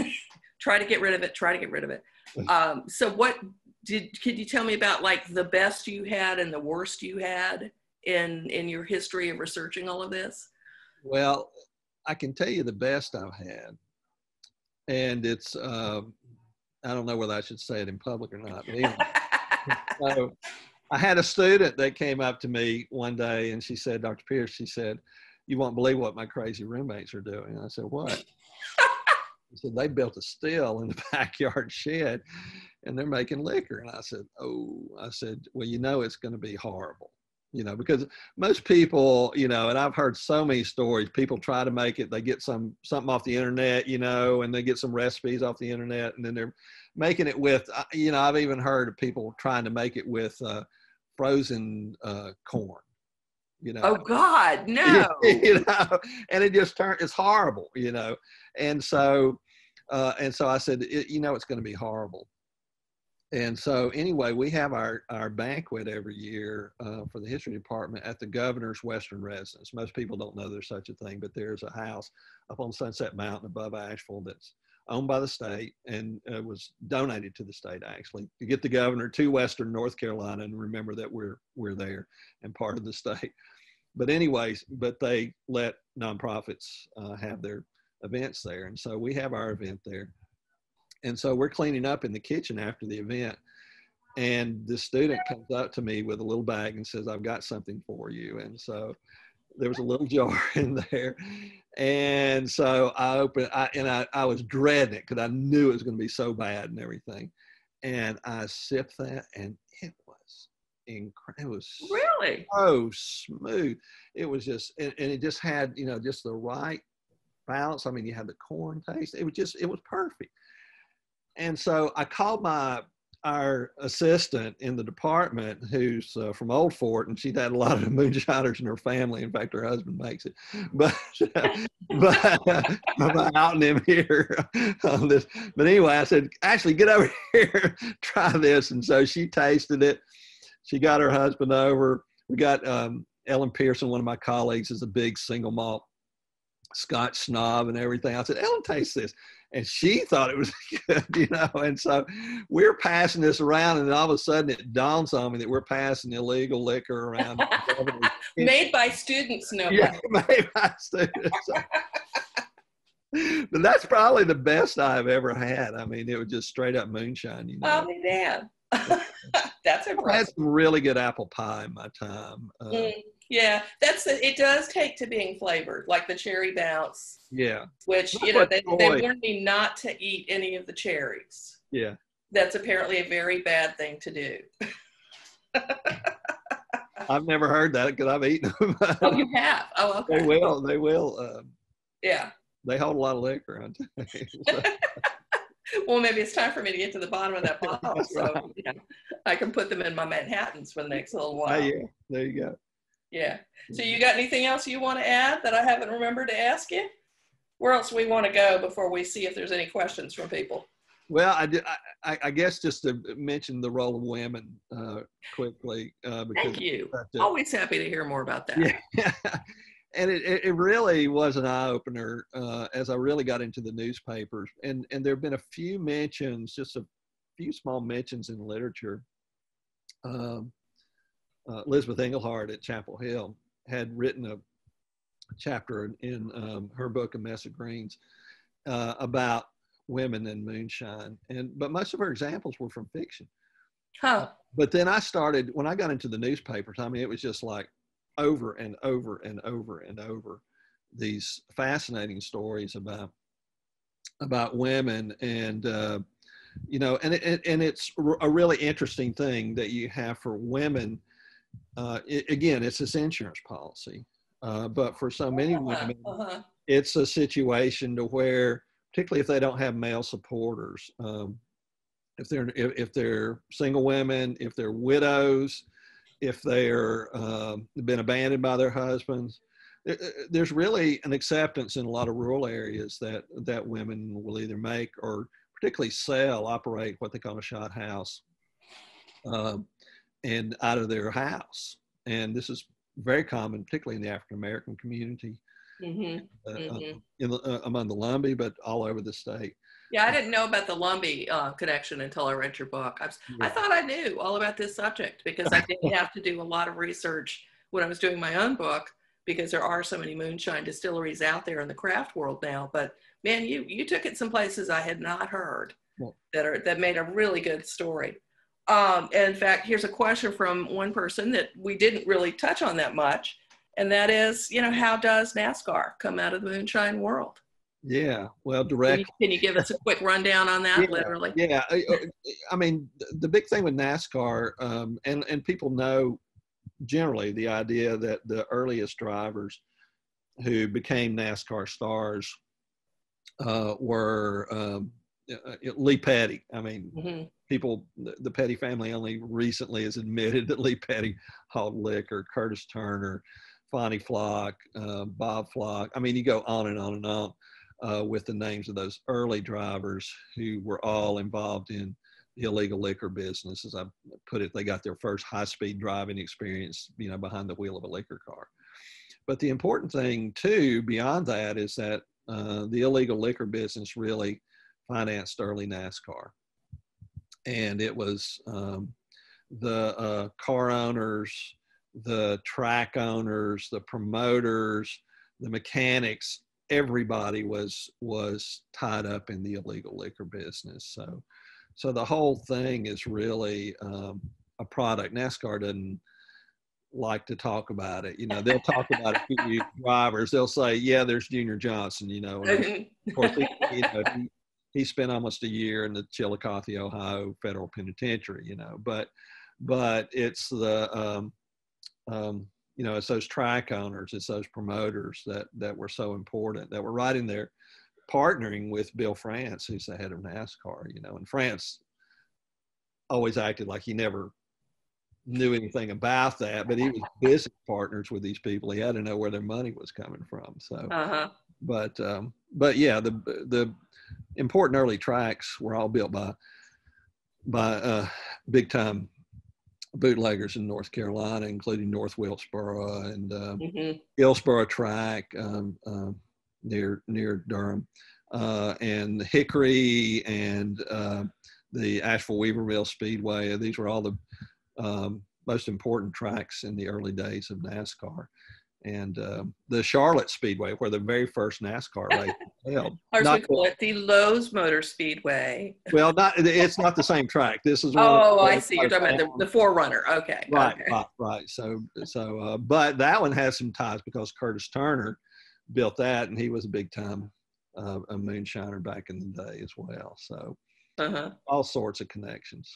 [SPEAKER 2] [LAUGHS] Try to get rid of it try to get rid of it. Um, so what did could you tell me about like the best you had and the worst you had in in your history of researching all of this?
[SPEAKER 3] Well, I can tell you the best I've had, and it's um, I don't know whether I should say it in public or not. Anyway, [LAUGHS] so I had a student that came up to me one day and she said, Dr. Pierce, she said, you won't believe what my crazy roommates are doing. And I said, what? [LAUGHS] He said, they built a still in the [LAUGHS] backyard shed and they're making liquor. And I said, oh, I said, well, you know, it's going to be horrible you know because most people you know and i've heard so many stories people try to make it they get some something off the internet you know and they get some recipes off the internet and then they're making it with you know i've even heard of people trying to make it with uh, frozen uh, corn you know.
[SPEAKER 2] Oh god [LAUGHS] no.
[SPEAKER 3] you know and it just turned it's horrible you know and so uh, and so i said you know it's going to be horrible and so anyway, we have our, our banquet every year uh, for the history department at the governor's western residence. Most people don't know there's such a thing, but there's a house up on Sunset Mountain above Asheville that's owned by the state and uh, was donated to the state actually to get the governor to western North Carolina and remember that we're we're there and part of the state. But anyways, but they let nonprofits uh, have their events there, and so we have our event there and so we're cleaning up in the kitchen after the event. And the student comes up to me with a little bag and says, I've got something for you. And so there was a little [LAUGHS] jar in there. And so I opened I, and I, I was dreading it because I knew it was going to be so bad and everything. And I sipped that and it was incredible. It was
[SPEAKER 2] really
[SPEAKER 3] so smooth. It was just, and, and it just had, you know, just the right balance. I mean, you had the corn taste. It was just, it was perfect. And so I called my our assistant in the department who's uh, from Old Fort, and she'd had a lot of [LAUGHS] moonshiners in her family. In fact, her husband makes it. But [LAUGHS] but [LAUGHS] I'm outing him here on this. But anyway, I said, Ashley, get over here, try this. And so she tasted it. She got her husband over. We got um, Ellen Pearson, one of my colleagues, is a big single malt Scotch snob and everything. I said, Ellen, taste this and she thought it was [LAUGHS] good, you know. And so we're passing this around, and all of a sudden it dawns on me that we're passing illegal liquor around. [LAUGHS]
[SPEAKER 2] made by students, no.
[SPEAKER 3] Yeah, [LAUGHS] made by students. but that's probably the best I've ever had. I mean, it was just straight up moonshine, you know.
[SPEAKER 2] Oh, damn. that's impressive.
[SPEAKER 3] I had some really good apple pie in my time. Uh, mm.
[SPEAKER 2] Yeah, that's it. Does take to being flavored, like the cherry bounce.
[SPEAKER 3] Yeah.
[SPEAKER 2] Which you know they, they warned me not to eat any of the cherries.
[SPEAKER 3] Yeah.
[SPEAKER 2] That's apparently a very bad thing to do. [LAUGHS]
[SPEAKER 3] I've never heard that because I've eaten them.
[SPEAKER 2] oh, you have? Oh, [LAUGHS] okay.
[SPEAKER 3] They will. They will. Um,
[SPEAKER 2] yeah.
[SPEAKER 3] They hold a lot of liquor on. [LAUGHS]
[SPEAKER 2] so. well, maybe it's time for me to get to the bottom of that bottle, so right. you know, I can put them in my Manhattan's for the next little while.
[SPEAKER 3] Oh, yeah. There you go.
[SPEAKER 2] Yeah. So you got anything else you want to add that I haven't remembered to ask you? Where else we want to go before we see if there's any questions from people?
[SPEAKER 3] Well, I, I, I guess just to mention the role of women uh, quickly.
[SPEAKER 2] Uh, because Thank you. To, Always happy to hear more about that.
[SPEAKER 3] Yeah. [LAUGHS] and it, it really was an eye opener uh, as I really got into the newspapers. And, and there have been a few mentions, just a few small mentions in literature. Um, uh, Elizabeth Engelhardt at Chapel Hill had written a chapter in um, her book, A Mess of Greens, uh, about women and moonshine. And but most of her examples were from fiction.
[SPEAKER 2] Huh.
[SPEAKER 3] But then I started when I got into the newspapers. I mean, it was just like over and over and over and over these fascinating stories about about women and uh, you know and it, and it's a really interesting thing that you have for women uh, it, again, it's this insurance policy. Uh, but for so many women, uh-huh. it's a situation to where, particularly if they don't have male supporters, um, if they're if, if, they're single women, if they're widows, if they're uh, been abandoned by their husbands, there's really an acceptance in a lot of rural areas that that women will either make or particularly sell, operate what they call a shot house. Um, and out of their house. And this is very common, particularly in the African American community, mm-hmm. Uh, uh mm-hmm. in the, uh, among the Lumbee, but all over the state.
[SPEAKER 2] Yeah, I didn't know about the Lumbee uh, connection until I read your book. I, was, yeah. I thought I knew all about this subject because I didn't have to do a lot of research when I was doing my own book because there are so many moonshine distilleries out there in the craft world now. But man, you you took it some places I had not heard that are that made a really good story. Um, and in fact, here's a question from one person that we didn't really touch on that much, and that is, you know, how does NASCAR come out of the moonshine world?
[SPEAKER 3] Yeah, well, direct.
[SPEAKER 2] Can you, can you give us a quick rundown on that,
[SPEAKER 3] yeah,
[SPEAKER 2] literally?
[SPEAKER 3] Yeah, I, I, mean, the big thing with NASCAR, um, and and people know generally the idea that the earliest drivers who became NASCAR stars uh, were um, uh, Lee Petty. I mean, mm-hmm. People, the, Petty family only recently has admitted that Lee Petty hauled liquor, Curtis Turner, Fonty Flock, uh, Bob Flock. I mean, you go on and on and on uh, with the names of those early drivers who were all involved in the illegal liquor business. As I put it, they got their first high speed driving experience, you know, behind the wheel of a liquor car. But the important thing, too, beyond that, is that uh, the illegal liquor business really financed early NASCAR. And it was um, the uh, car owners, the track owners, the promoters, the mechanics, everybody was was tied up in the illegal liquor business. So, so the whole thing is really um, a product. NASCAR doesn't like to talk about it. You know, they'll talk about a few drivers. They'll say, "Yeah, there's Junior Johnson." You know, of course, you know, he, spent almost a year in the Chillicothe, Ohio federal penitentiary. You know, but but it's the um, um, you know it's those track owners, it's those promoters that that were so important that were right in there partnering with Bill France, who's the head of NASCAR. You know, and France always acted like he never knew anything about that, but he was business partners with these people. He had to know where their money was coming from. So, uh-huh. but um, but yeah, the the important early tracks were all built by by uh, big time bootleggers in North Carolina, including North Wilkesboro and uh, mm-hmm. Hillsborough Track um, uh, near near Durham, uh, and the Hickory and uh, the Asheville Weaverville Speedway. These were all the um, most important tracks in the early days of NASCAR. And uh, the Charlotte Speedway, where the very first NASCAR race [LAUGHS] held.
[SPEAKER 2] Ours not, we call it the Lowe's Motor Speedway.
[SPEAKER 3] Well, not it's not the same track. This is
[SPEAKER 2] oh, I see. You're talking about the, the forerunner. Okay.
[SPEAKER 3] Right,
[SPEAKER 2] okay.
[SPEAKER 3] right, right. So, so, uh, but that one has some ties because Curtis Turner built that, and he was a big time uh, a moonshiner back in the day as well. So, uh-huh. all sorts of connections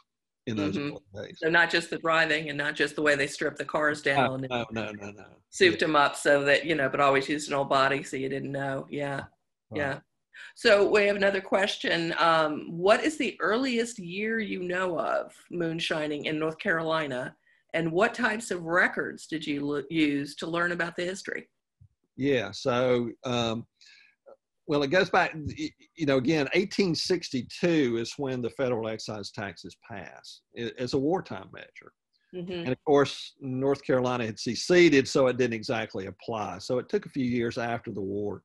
[SPEAKER 3] in those mm-hmm. days.
[SPEAKER 2] So not just the driving and not just the way they strip the cars down.
[SPEAKER 3] No, no, no, no. no.
[SPEAKER 2] Souped yeah. them up so that, you know, but always used an old body so you didn't know. Yeah. Right. Yeah. So we have another question. Um, what is the earliest year you know of moonshining in North Carolina? And what types of records did you use to learn about the history?
[SPEAKER 3] Yeah. So um, well, it goes back, you know, again, 1862 is when the federal excise taxes passed as a wartime measure. Mm-hmm. And of course, North Carolina had seceded, so it didn't exactly apply. So it took a few years after the war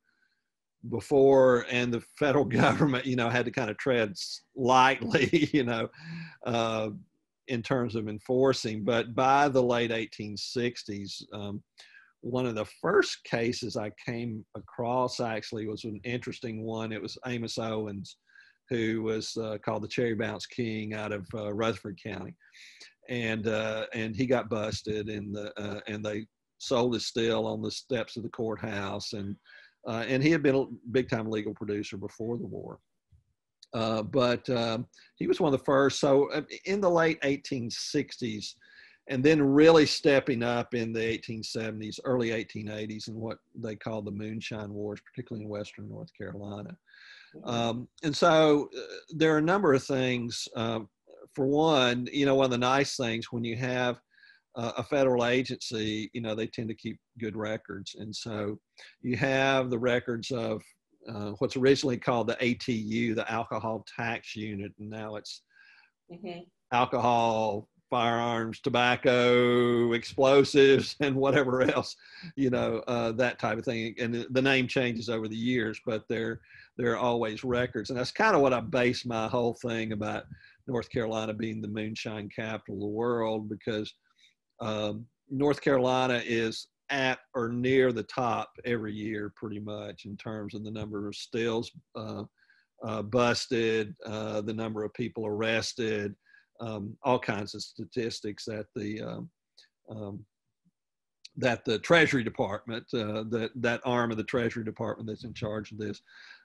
[SPEAKER 3] before, and the federal [LAUGHS] government, you know, had to kind of tread lightly, [LAUGHS] you know, uh, in terms of enforcing. But by the late 1860s, um, one of the first cases I came across actually was an interesting one. It was Amos Owens, who was uh, called the Cherry Bounce King out of uh, Rutherford County, and uh, and he got busted, and the uh, and they sold his still on the steps of the courthouse, and uh, and he had been a big time legal producer before the war. Uh, but um, he was one of the first. So in the late 1860s, and then really stepping up in the 1870s, early 1880s, and what they called the Moonshine Wars, particularly in Western North Carolina. Mm-hmm. Um, and so uh, there are a number of things. Uh, for one, you know, one of the nice things when you have uh, a federal agency, you know, they tend to keep good records. And so you have the records of uh, what's originally called the ATU, the Alcohol Tax Unit, and now it's mm-hmm. alcohol firearms, tobacco, explosives, [LAUGHS] and whatever else, you know, uh, that type of thing. And the name changes over the years, but they're they're always records, and that's kind of what I base my whole thing about North Carolina being the moonshine capital of the world because. Um, North Carolina is at or near the top every year, pretty much in terms of the number of stills uh, uh, busted, uh, the number of people arrested, um, all kinds of statistics that the um, um, that the Treasury Department, uh, that that arm of the Treasury Department that's in charge of this,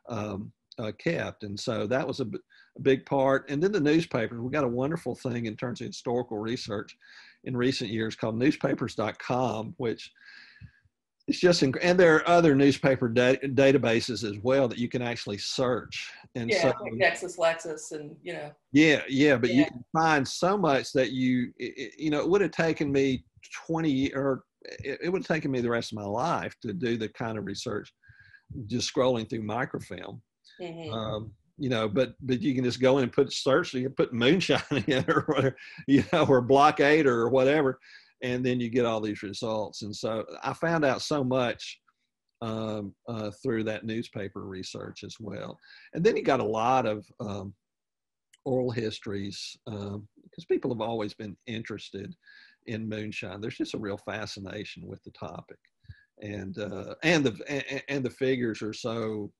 [SPEAKER 3] um, uh, kept. And so that was a, big part. And then the newspapers, we got a wonderful thing in terms of historical research in recent years called newspapers.com, which it's just, inc- and there are other newspaper da- databases as well that you can actually search. And
[SPEAKER 2] Yeah,
[SPEAKER 3] so,
[SPEAKER 2] like Nexis, Lexis, and you know.
[SPEAKER 3] yeah, yeah, but you can find so much that you, it, you know, it would have taken me 20 or it, it would have taken me the rest of my life to do the kind of research just scrolling through microfilm
[SPEAKER 2] mhm.
[SPEAKER 3] um, you know, but but you can just go in and put search, you can put moonshine [LAUGHS] in or whatever, you know, or blockade or whatever, and then you get all these results. And so I found out so much um, uh, through that newspaper research as well. And then you got a lot of um, oral histories because people have always been interested in moonshine. There's just a real fascination with the topic, and uh, and the and, and the figures are so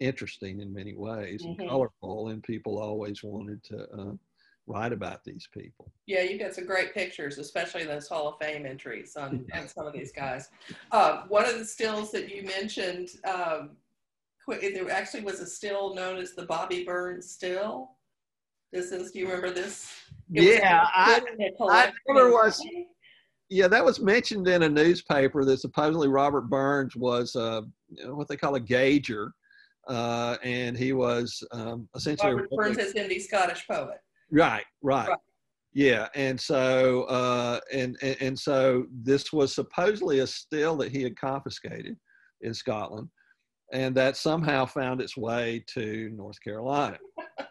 [SPEAKER 3] interesting in many ways and
[SPEAKER 2] Mhm.
[SPEAKER 3] colorful, and people always wanted to uh, write about these people.
[SPEAKER 2] Yeah, you got some great pictures, especially those Hall of Fame entries on, [LAUGHS] on some of these guys. Um, one of the stills that you mentioned, um, there actually was a still known as the Bobby Burns still. This is, do you remember this? It was
[SPEAKER 3] Yeah, I-
[SPEAKER 2] put in a
[SPEAKER 3] I never was- Yeah, that was mentioned in a newspaper that supposedly Robert Burns was uh, what they call a gauger, uh, and he was um, essentially
[SPEAKER 2] Robert Burns is Hindi Scottish poet.
[SPEAKER 3] Right, right.
[SPEAKER 2] Right.
[SPEAKER 3] Yeah, and so uh, and, and and so this was supposedly a still that he had confiscated in Scotland, and that somehow found its way to North Carolina,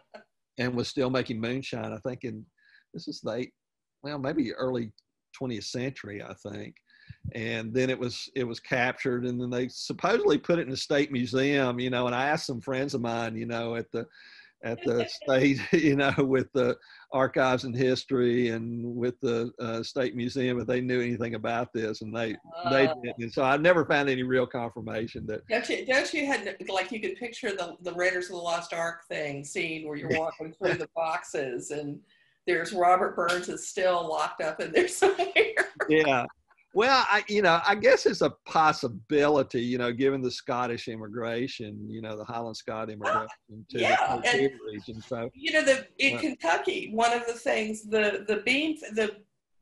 [SPEAKER 3] [LAUGHS] and was still making moonshine. I think in this is the eight, well maybe early 20th century, I think, and then it was it was captured, and then they supposedly put it in a state museum. You know, and I asked some friends of mine, you know, at the at the state, [LAUGHS] you know, with the archives and history and with the uh, state museum if they knew anything about this, and they they
[SPEAKER 2] Uh,
[SPEAKER 3] didn't. And so I never found any real confirmation that.
[SPEAKER 2] Don't you, don't you had, like, you could picture the, the Raiders of the Lost Ark thing scene where you're walking through the boxes and there's Robert Burns is still locked up in there [LAUGHS] somewhere.
[SPEAKER 3] Yeah. Well, I you know I guess it's a possibility, you know, given the Scottish immigration, you know, the Highland Scot [LAUGHS] immigration to
[SPEAKER 2] Yeah,
[SPEAKER 3] the
[SPEAKER 2] and-
[SPEAKER 3] region. So
[SPEAKER 2] you know the in
[SPEAKER 3] Right.
[SPEAKER 2] kentucky one of the things the the beam the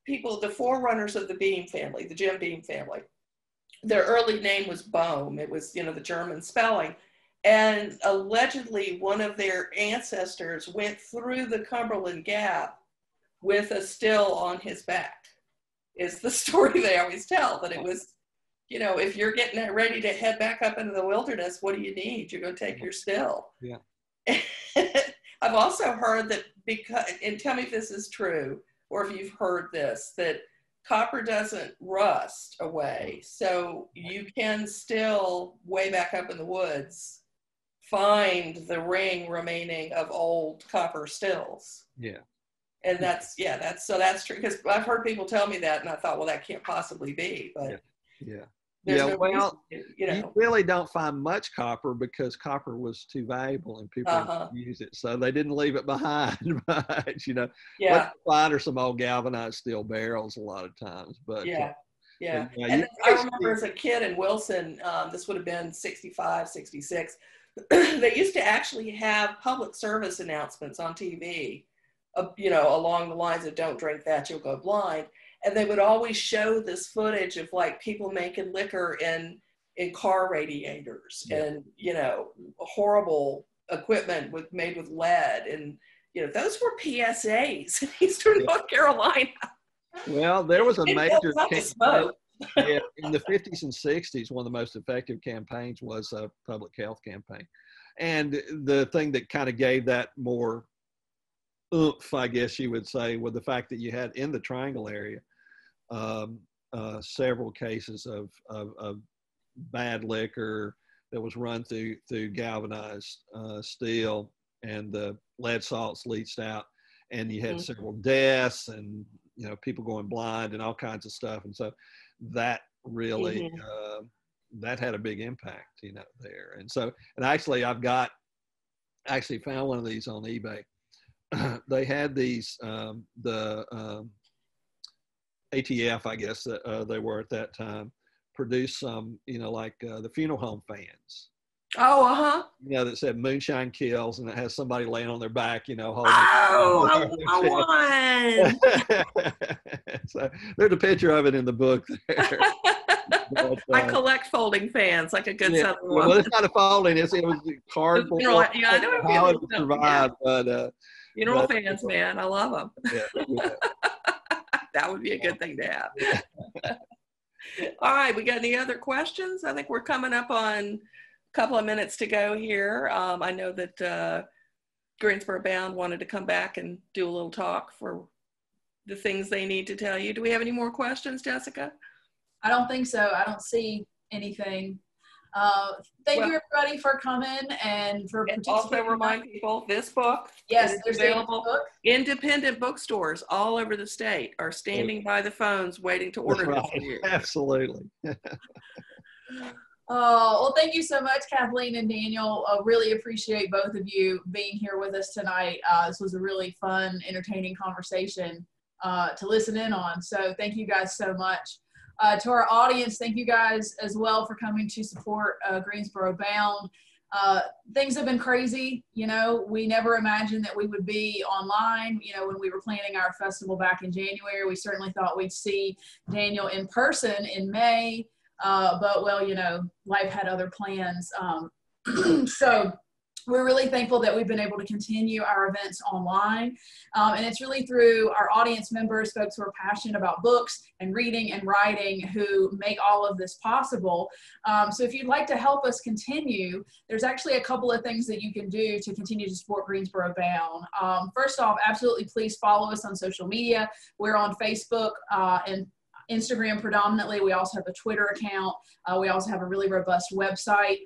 [SPEAKER 2] people the forerunners of the beam family the jim beam family their early name was bohm it was you know the german spelling and allegedly one of their ancestors went through the cumberland gap with a still on his back is the [LAUGHS] story they always tell that it was you know if you're getting ready to head back up into the wilderness what do you need you're going to take your still
[SPEAKER 3] Yeah. [LAUGHS]
[SPEAKER 2] I've also heard that because, and tell me if this is true, or if you've heard this, that copper doesn't rust away. Mm-hmm. So you can still, way back up in the woods, find the ring remaining of old copper stills.
[SPEAKER 3] yeah,
[SPEAKER 2] And that's, yeah, that's, so that's true. Because I've heard people tell me that, and I thought, well, that can't possibly be. But
[SPEAKER 3] yeah.
[SPEAKER 2] there's
[SPEAKER 3] Yeah,
[SPEAKER 2] no
[SPEAKER 3] well,
[SPEAKER 2] reason you
[SPEAKER 3] You
[SPEAKER 2] know.
[SPEAKER 3] really don't find much copper because copper was too valuable and people
[SPEAKER 2] Uh-huh.
[SPEAKER 3] use it, so they didn't leave it [LAUGHS] behind much. You know,
[SPEAKER 2] Yeah.
[SPEAKER 3] what you find are some old galvanized steel barrels a lot of times, but uh,
[SPEAKER 2] Yeah. Yeah.
[SPEAKER 3] yeah,
[SPEAKER 2] and I remember as a kid in Wilson, um, this would have been 65, 66, [CLEARS THROAT] they used to actually have public service announcements on TV, uh, you know, along the lines of don't drink that, you'll go blind. And they would always show this footage of like people making liquor in, in car radiators
[SPEAKER 3] Yeah.
[SPEAKER 2] and, you know, horrible equipment with made with lead. And, you know, those were PSAs in [LAUGHS] Eastern
[SPEAKER 3] Yeah.
[SPEAKER 2] North Carolina.
[SPEAKER 3] Well, there was a
[SPEAKER 2] It
[SPEAKER 3] major campaign
[SPEAKER 2] smoke.
[SPEAKER 3] yeah, in the 50s and 60s, one of the most effective campaigns was a public health campaign. And the thing that kind of gave that more oomph, I guess you would say, was the fact that you had in the Triangle area um, uh, several cases of, of, of bad liquor that was run through through galvanized uh, steel, and the lead salts leached out, and you had
[SPEAKER 2] Mhm.
[SPEAKER 3] several deaths and you know people going blind and all kinds of stuff, and so that really
[SPEAKER 2] Mhm.
[SPEAKER 3] uh, that had a big impact, you know, there. And so, and actually, I've got actually found one of these on eBay. [COUGHS] they had these um, the um, ATF, I guess that uh, they were at that time, produced some, you know, like uh, the funeral home fans,
[SPEAKER 2] Oh, uh huh.
[SPEAKER 3] you know, that said "Moonshine Kills," and it has somebody laying on their back, you know, holding.
[SPEAKER 2] Oh, [LAUGHS] I, I won. [LAUGHS]
[SPEAKER 3] so there's a picture of it in the book there. [LAUGHS] But,
[SPEAKER 2] I
[SPEAKER 3] uh,
[SPEAKER 2] collect folding fans like a good
[SPEAKER 3] yeah,
[SPEAKER 2] Southern
[SPEAKER 3] well,
[SPEAKER 2] woman.
[SPEAKER 3] it's not a folding. It's, it was cardboard.
[SPEAKER 2] You know what? Yeah, I know
[SPEAKER 3] it
[SPEAKER 2] you're
[SPEAKER 3] would survive, but uh,
[SPEAKER 2] Funeral
[SPEAKER 3] but-
[SPEAKER 2] fans, man. I love them.
[SPEAKER 3] yeah, [LAUGHS] yeah.
[SPEAKER 2] that would be a good thing to have. [LAUGHS] All right, we got any other questions? I think we're coming up on a couple of minutes to go here. Um, I know that uh, Greensboro Bound wanted to come back and do a little talk for the things they need to tell you. Do we have any more questions, Jessica?
[SPEAKER 1] I don't think so. I don't see anything. Uh, thank you everybody for coming and for
[SPEAKER 2] And also
[SPEAKER 1] participating.
[SPEAKER 2] remind people, this book
[SPEAKER 1] yes,
[SPEAKER 2] is
[SPEAKER 1] there's
[SPEAKER 2] available.
[SPEAKER 1] the book.
[SPEAKER 2] independent bookstores all over the state are standing by the phones waiting to order
[SPEAKER 3] That's
[SPEAKER 2] this for you. [LAUGHS]
[SPEAKER 3] Absolutely. [LAUGHS]
[SPEAKER 1] Oh, well, thank you so much, Kathleen and Daniel. Uh, really appreciate both of you being here with us tonight. Uh, this was a really fun, entertaining conversation uh, to listen in on. So thank you guys so much. Uh, to our audience, thank you guys as well for coming to support uh, Greensboro Bound. Uh, things have been crazy. You know, we never imagined that we would be online. You know, when we were planning our festival back in January, we certainly thought we'd see Daniel in person in May. Uh, but well, you know, life had other plans. Um, [CLEARS THROAT] so we're really thankful that we've been able to continue our events online. Um, and it's really through our audience members, folks who are passionate about books and reading and writing, who make all of this possible. Um, so if you'd like to help us continue, there's actually a couple of things that you can do to continue to support Greensboro Bound. Um, first off, absolutely please follow us on social media. We're on Facebook uh, and Instagram predominantly. We also have a Twitter account. Uh, we also have a really robust website.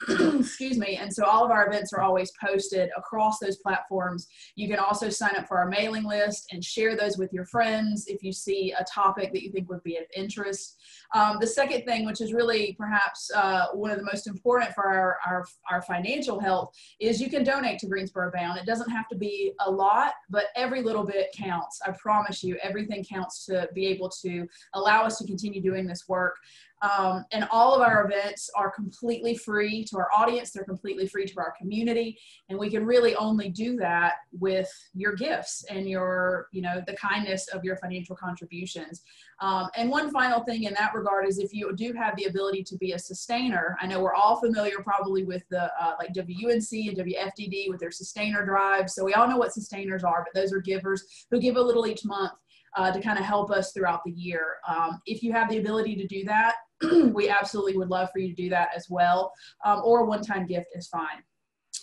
[SPEAKER 1] [CLEARS THROAT] Excuse me. And so all of our events are always posted across those platforms. You can also sign up for our mailing list and share those with your friends if you see a topic that you think would be of interest. Um, the second thing, which is really perhaps uh, one of the most important for our, our, our financial health, is you can donate to Greensboro Bound. It doesn't have to be a lot, but every little bit counts. I promise you, everything counts to be able to allow us to continue doing this work. Um, and all of our events are completely free to our audience. They're completely free to our community. And we can really only do that with your gifts and your, you know, the kindness of your financial contributions. Um, and one final thing in that regard is if you do have the ability to be a sustainer, I know we're all familiar probably with the uh, like WUNC and WFDD with their sustainer drives. So we all know what sustainers are, but those are givers who give a little each month uh, to kind of help us throughout the year. Um, if you have the ability to do that, [CLEARS THROAT] we absolutely would love for you to do that as well. Um, or a one-time gift is fine.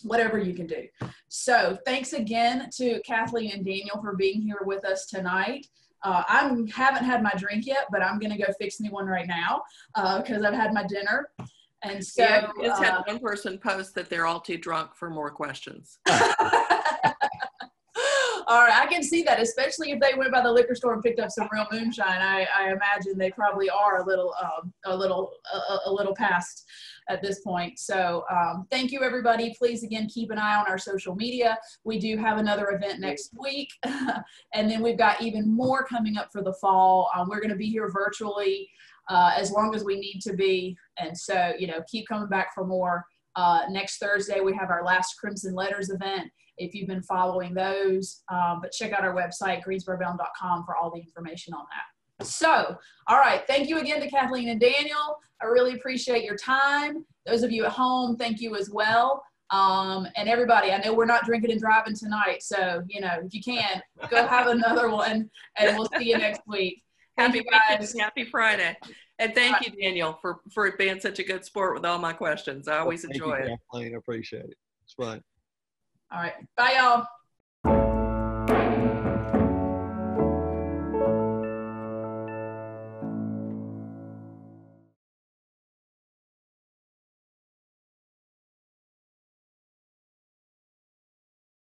[SPEAKER 1] Whatever you can do. So thanks again to Kathleen and Daniel for being here with us tonight. Uh, I haven't had my drink yet, but I'm gonna go fix me one right now because I've had my dinner. And so,
[SPEAKER 2] yeah, I just had
[SPEAKER 1] uh,
[SPEAKER 2] one person post that they're all too drunk for more questions. [LAUGHS] [LAUGHS]
[SPEAKER 1] All right, I can see that, especially if they went by the liquor store and picked up some real moonshine. I, I imagine they probably are a little, um, a little, a, a little past at this point. So, um, thank you, everybody. Please again keep an eye on our social media. We do have another event next week, [LAUGHS] and then we've got even more coming up for the fall. Um, we're going to be here virtually uh, as long as we need to be, and so you know, keep coming back for more. Uh, next Thursday, we have our last Crimson Letters event if you've been following those. Um, but check out our website, greensborobound.com, for all the information on that. So, all right, thank you again to Kathleen and Daniel. I really appreciate your time. Those of you at home, thank you as well. Um, and everybody, I know we're not drinking and driving tonight, so you know if you can, go have another one, and we'll see you next week. Thank
[SPEAKER 2] Happy
[SPEAKER 1] you guys.
[SPEAKER 2] weekend, happy Friday. And thank you, Daniel, for, for being such a good sport with all my questions. I always
[SPEAKER 3] Thank
[SPEAKER 2] enjoy
[SPEAKER 3] you,
[SPEAKER 2] it.
[SPEAKER 3] Kathleen. I appreciate it. It's fun.
[SPEAKER 1] All right, bye y'all.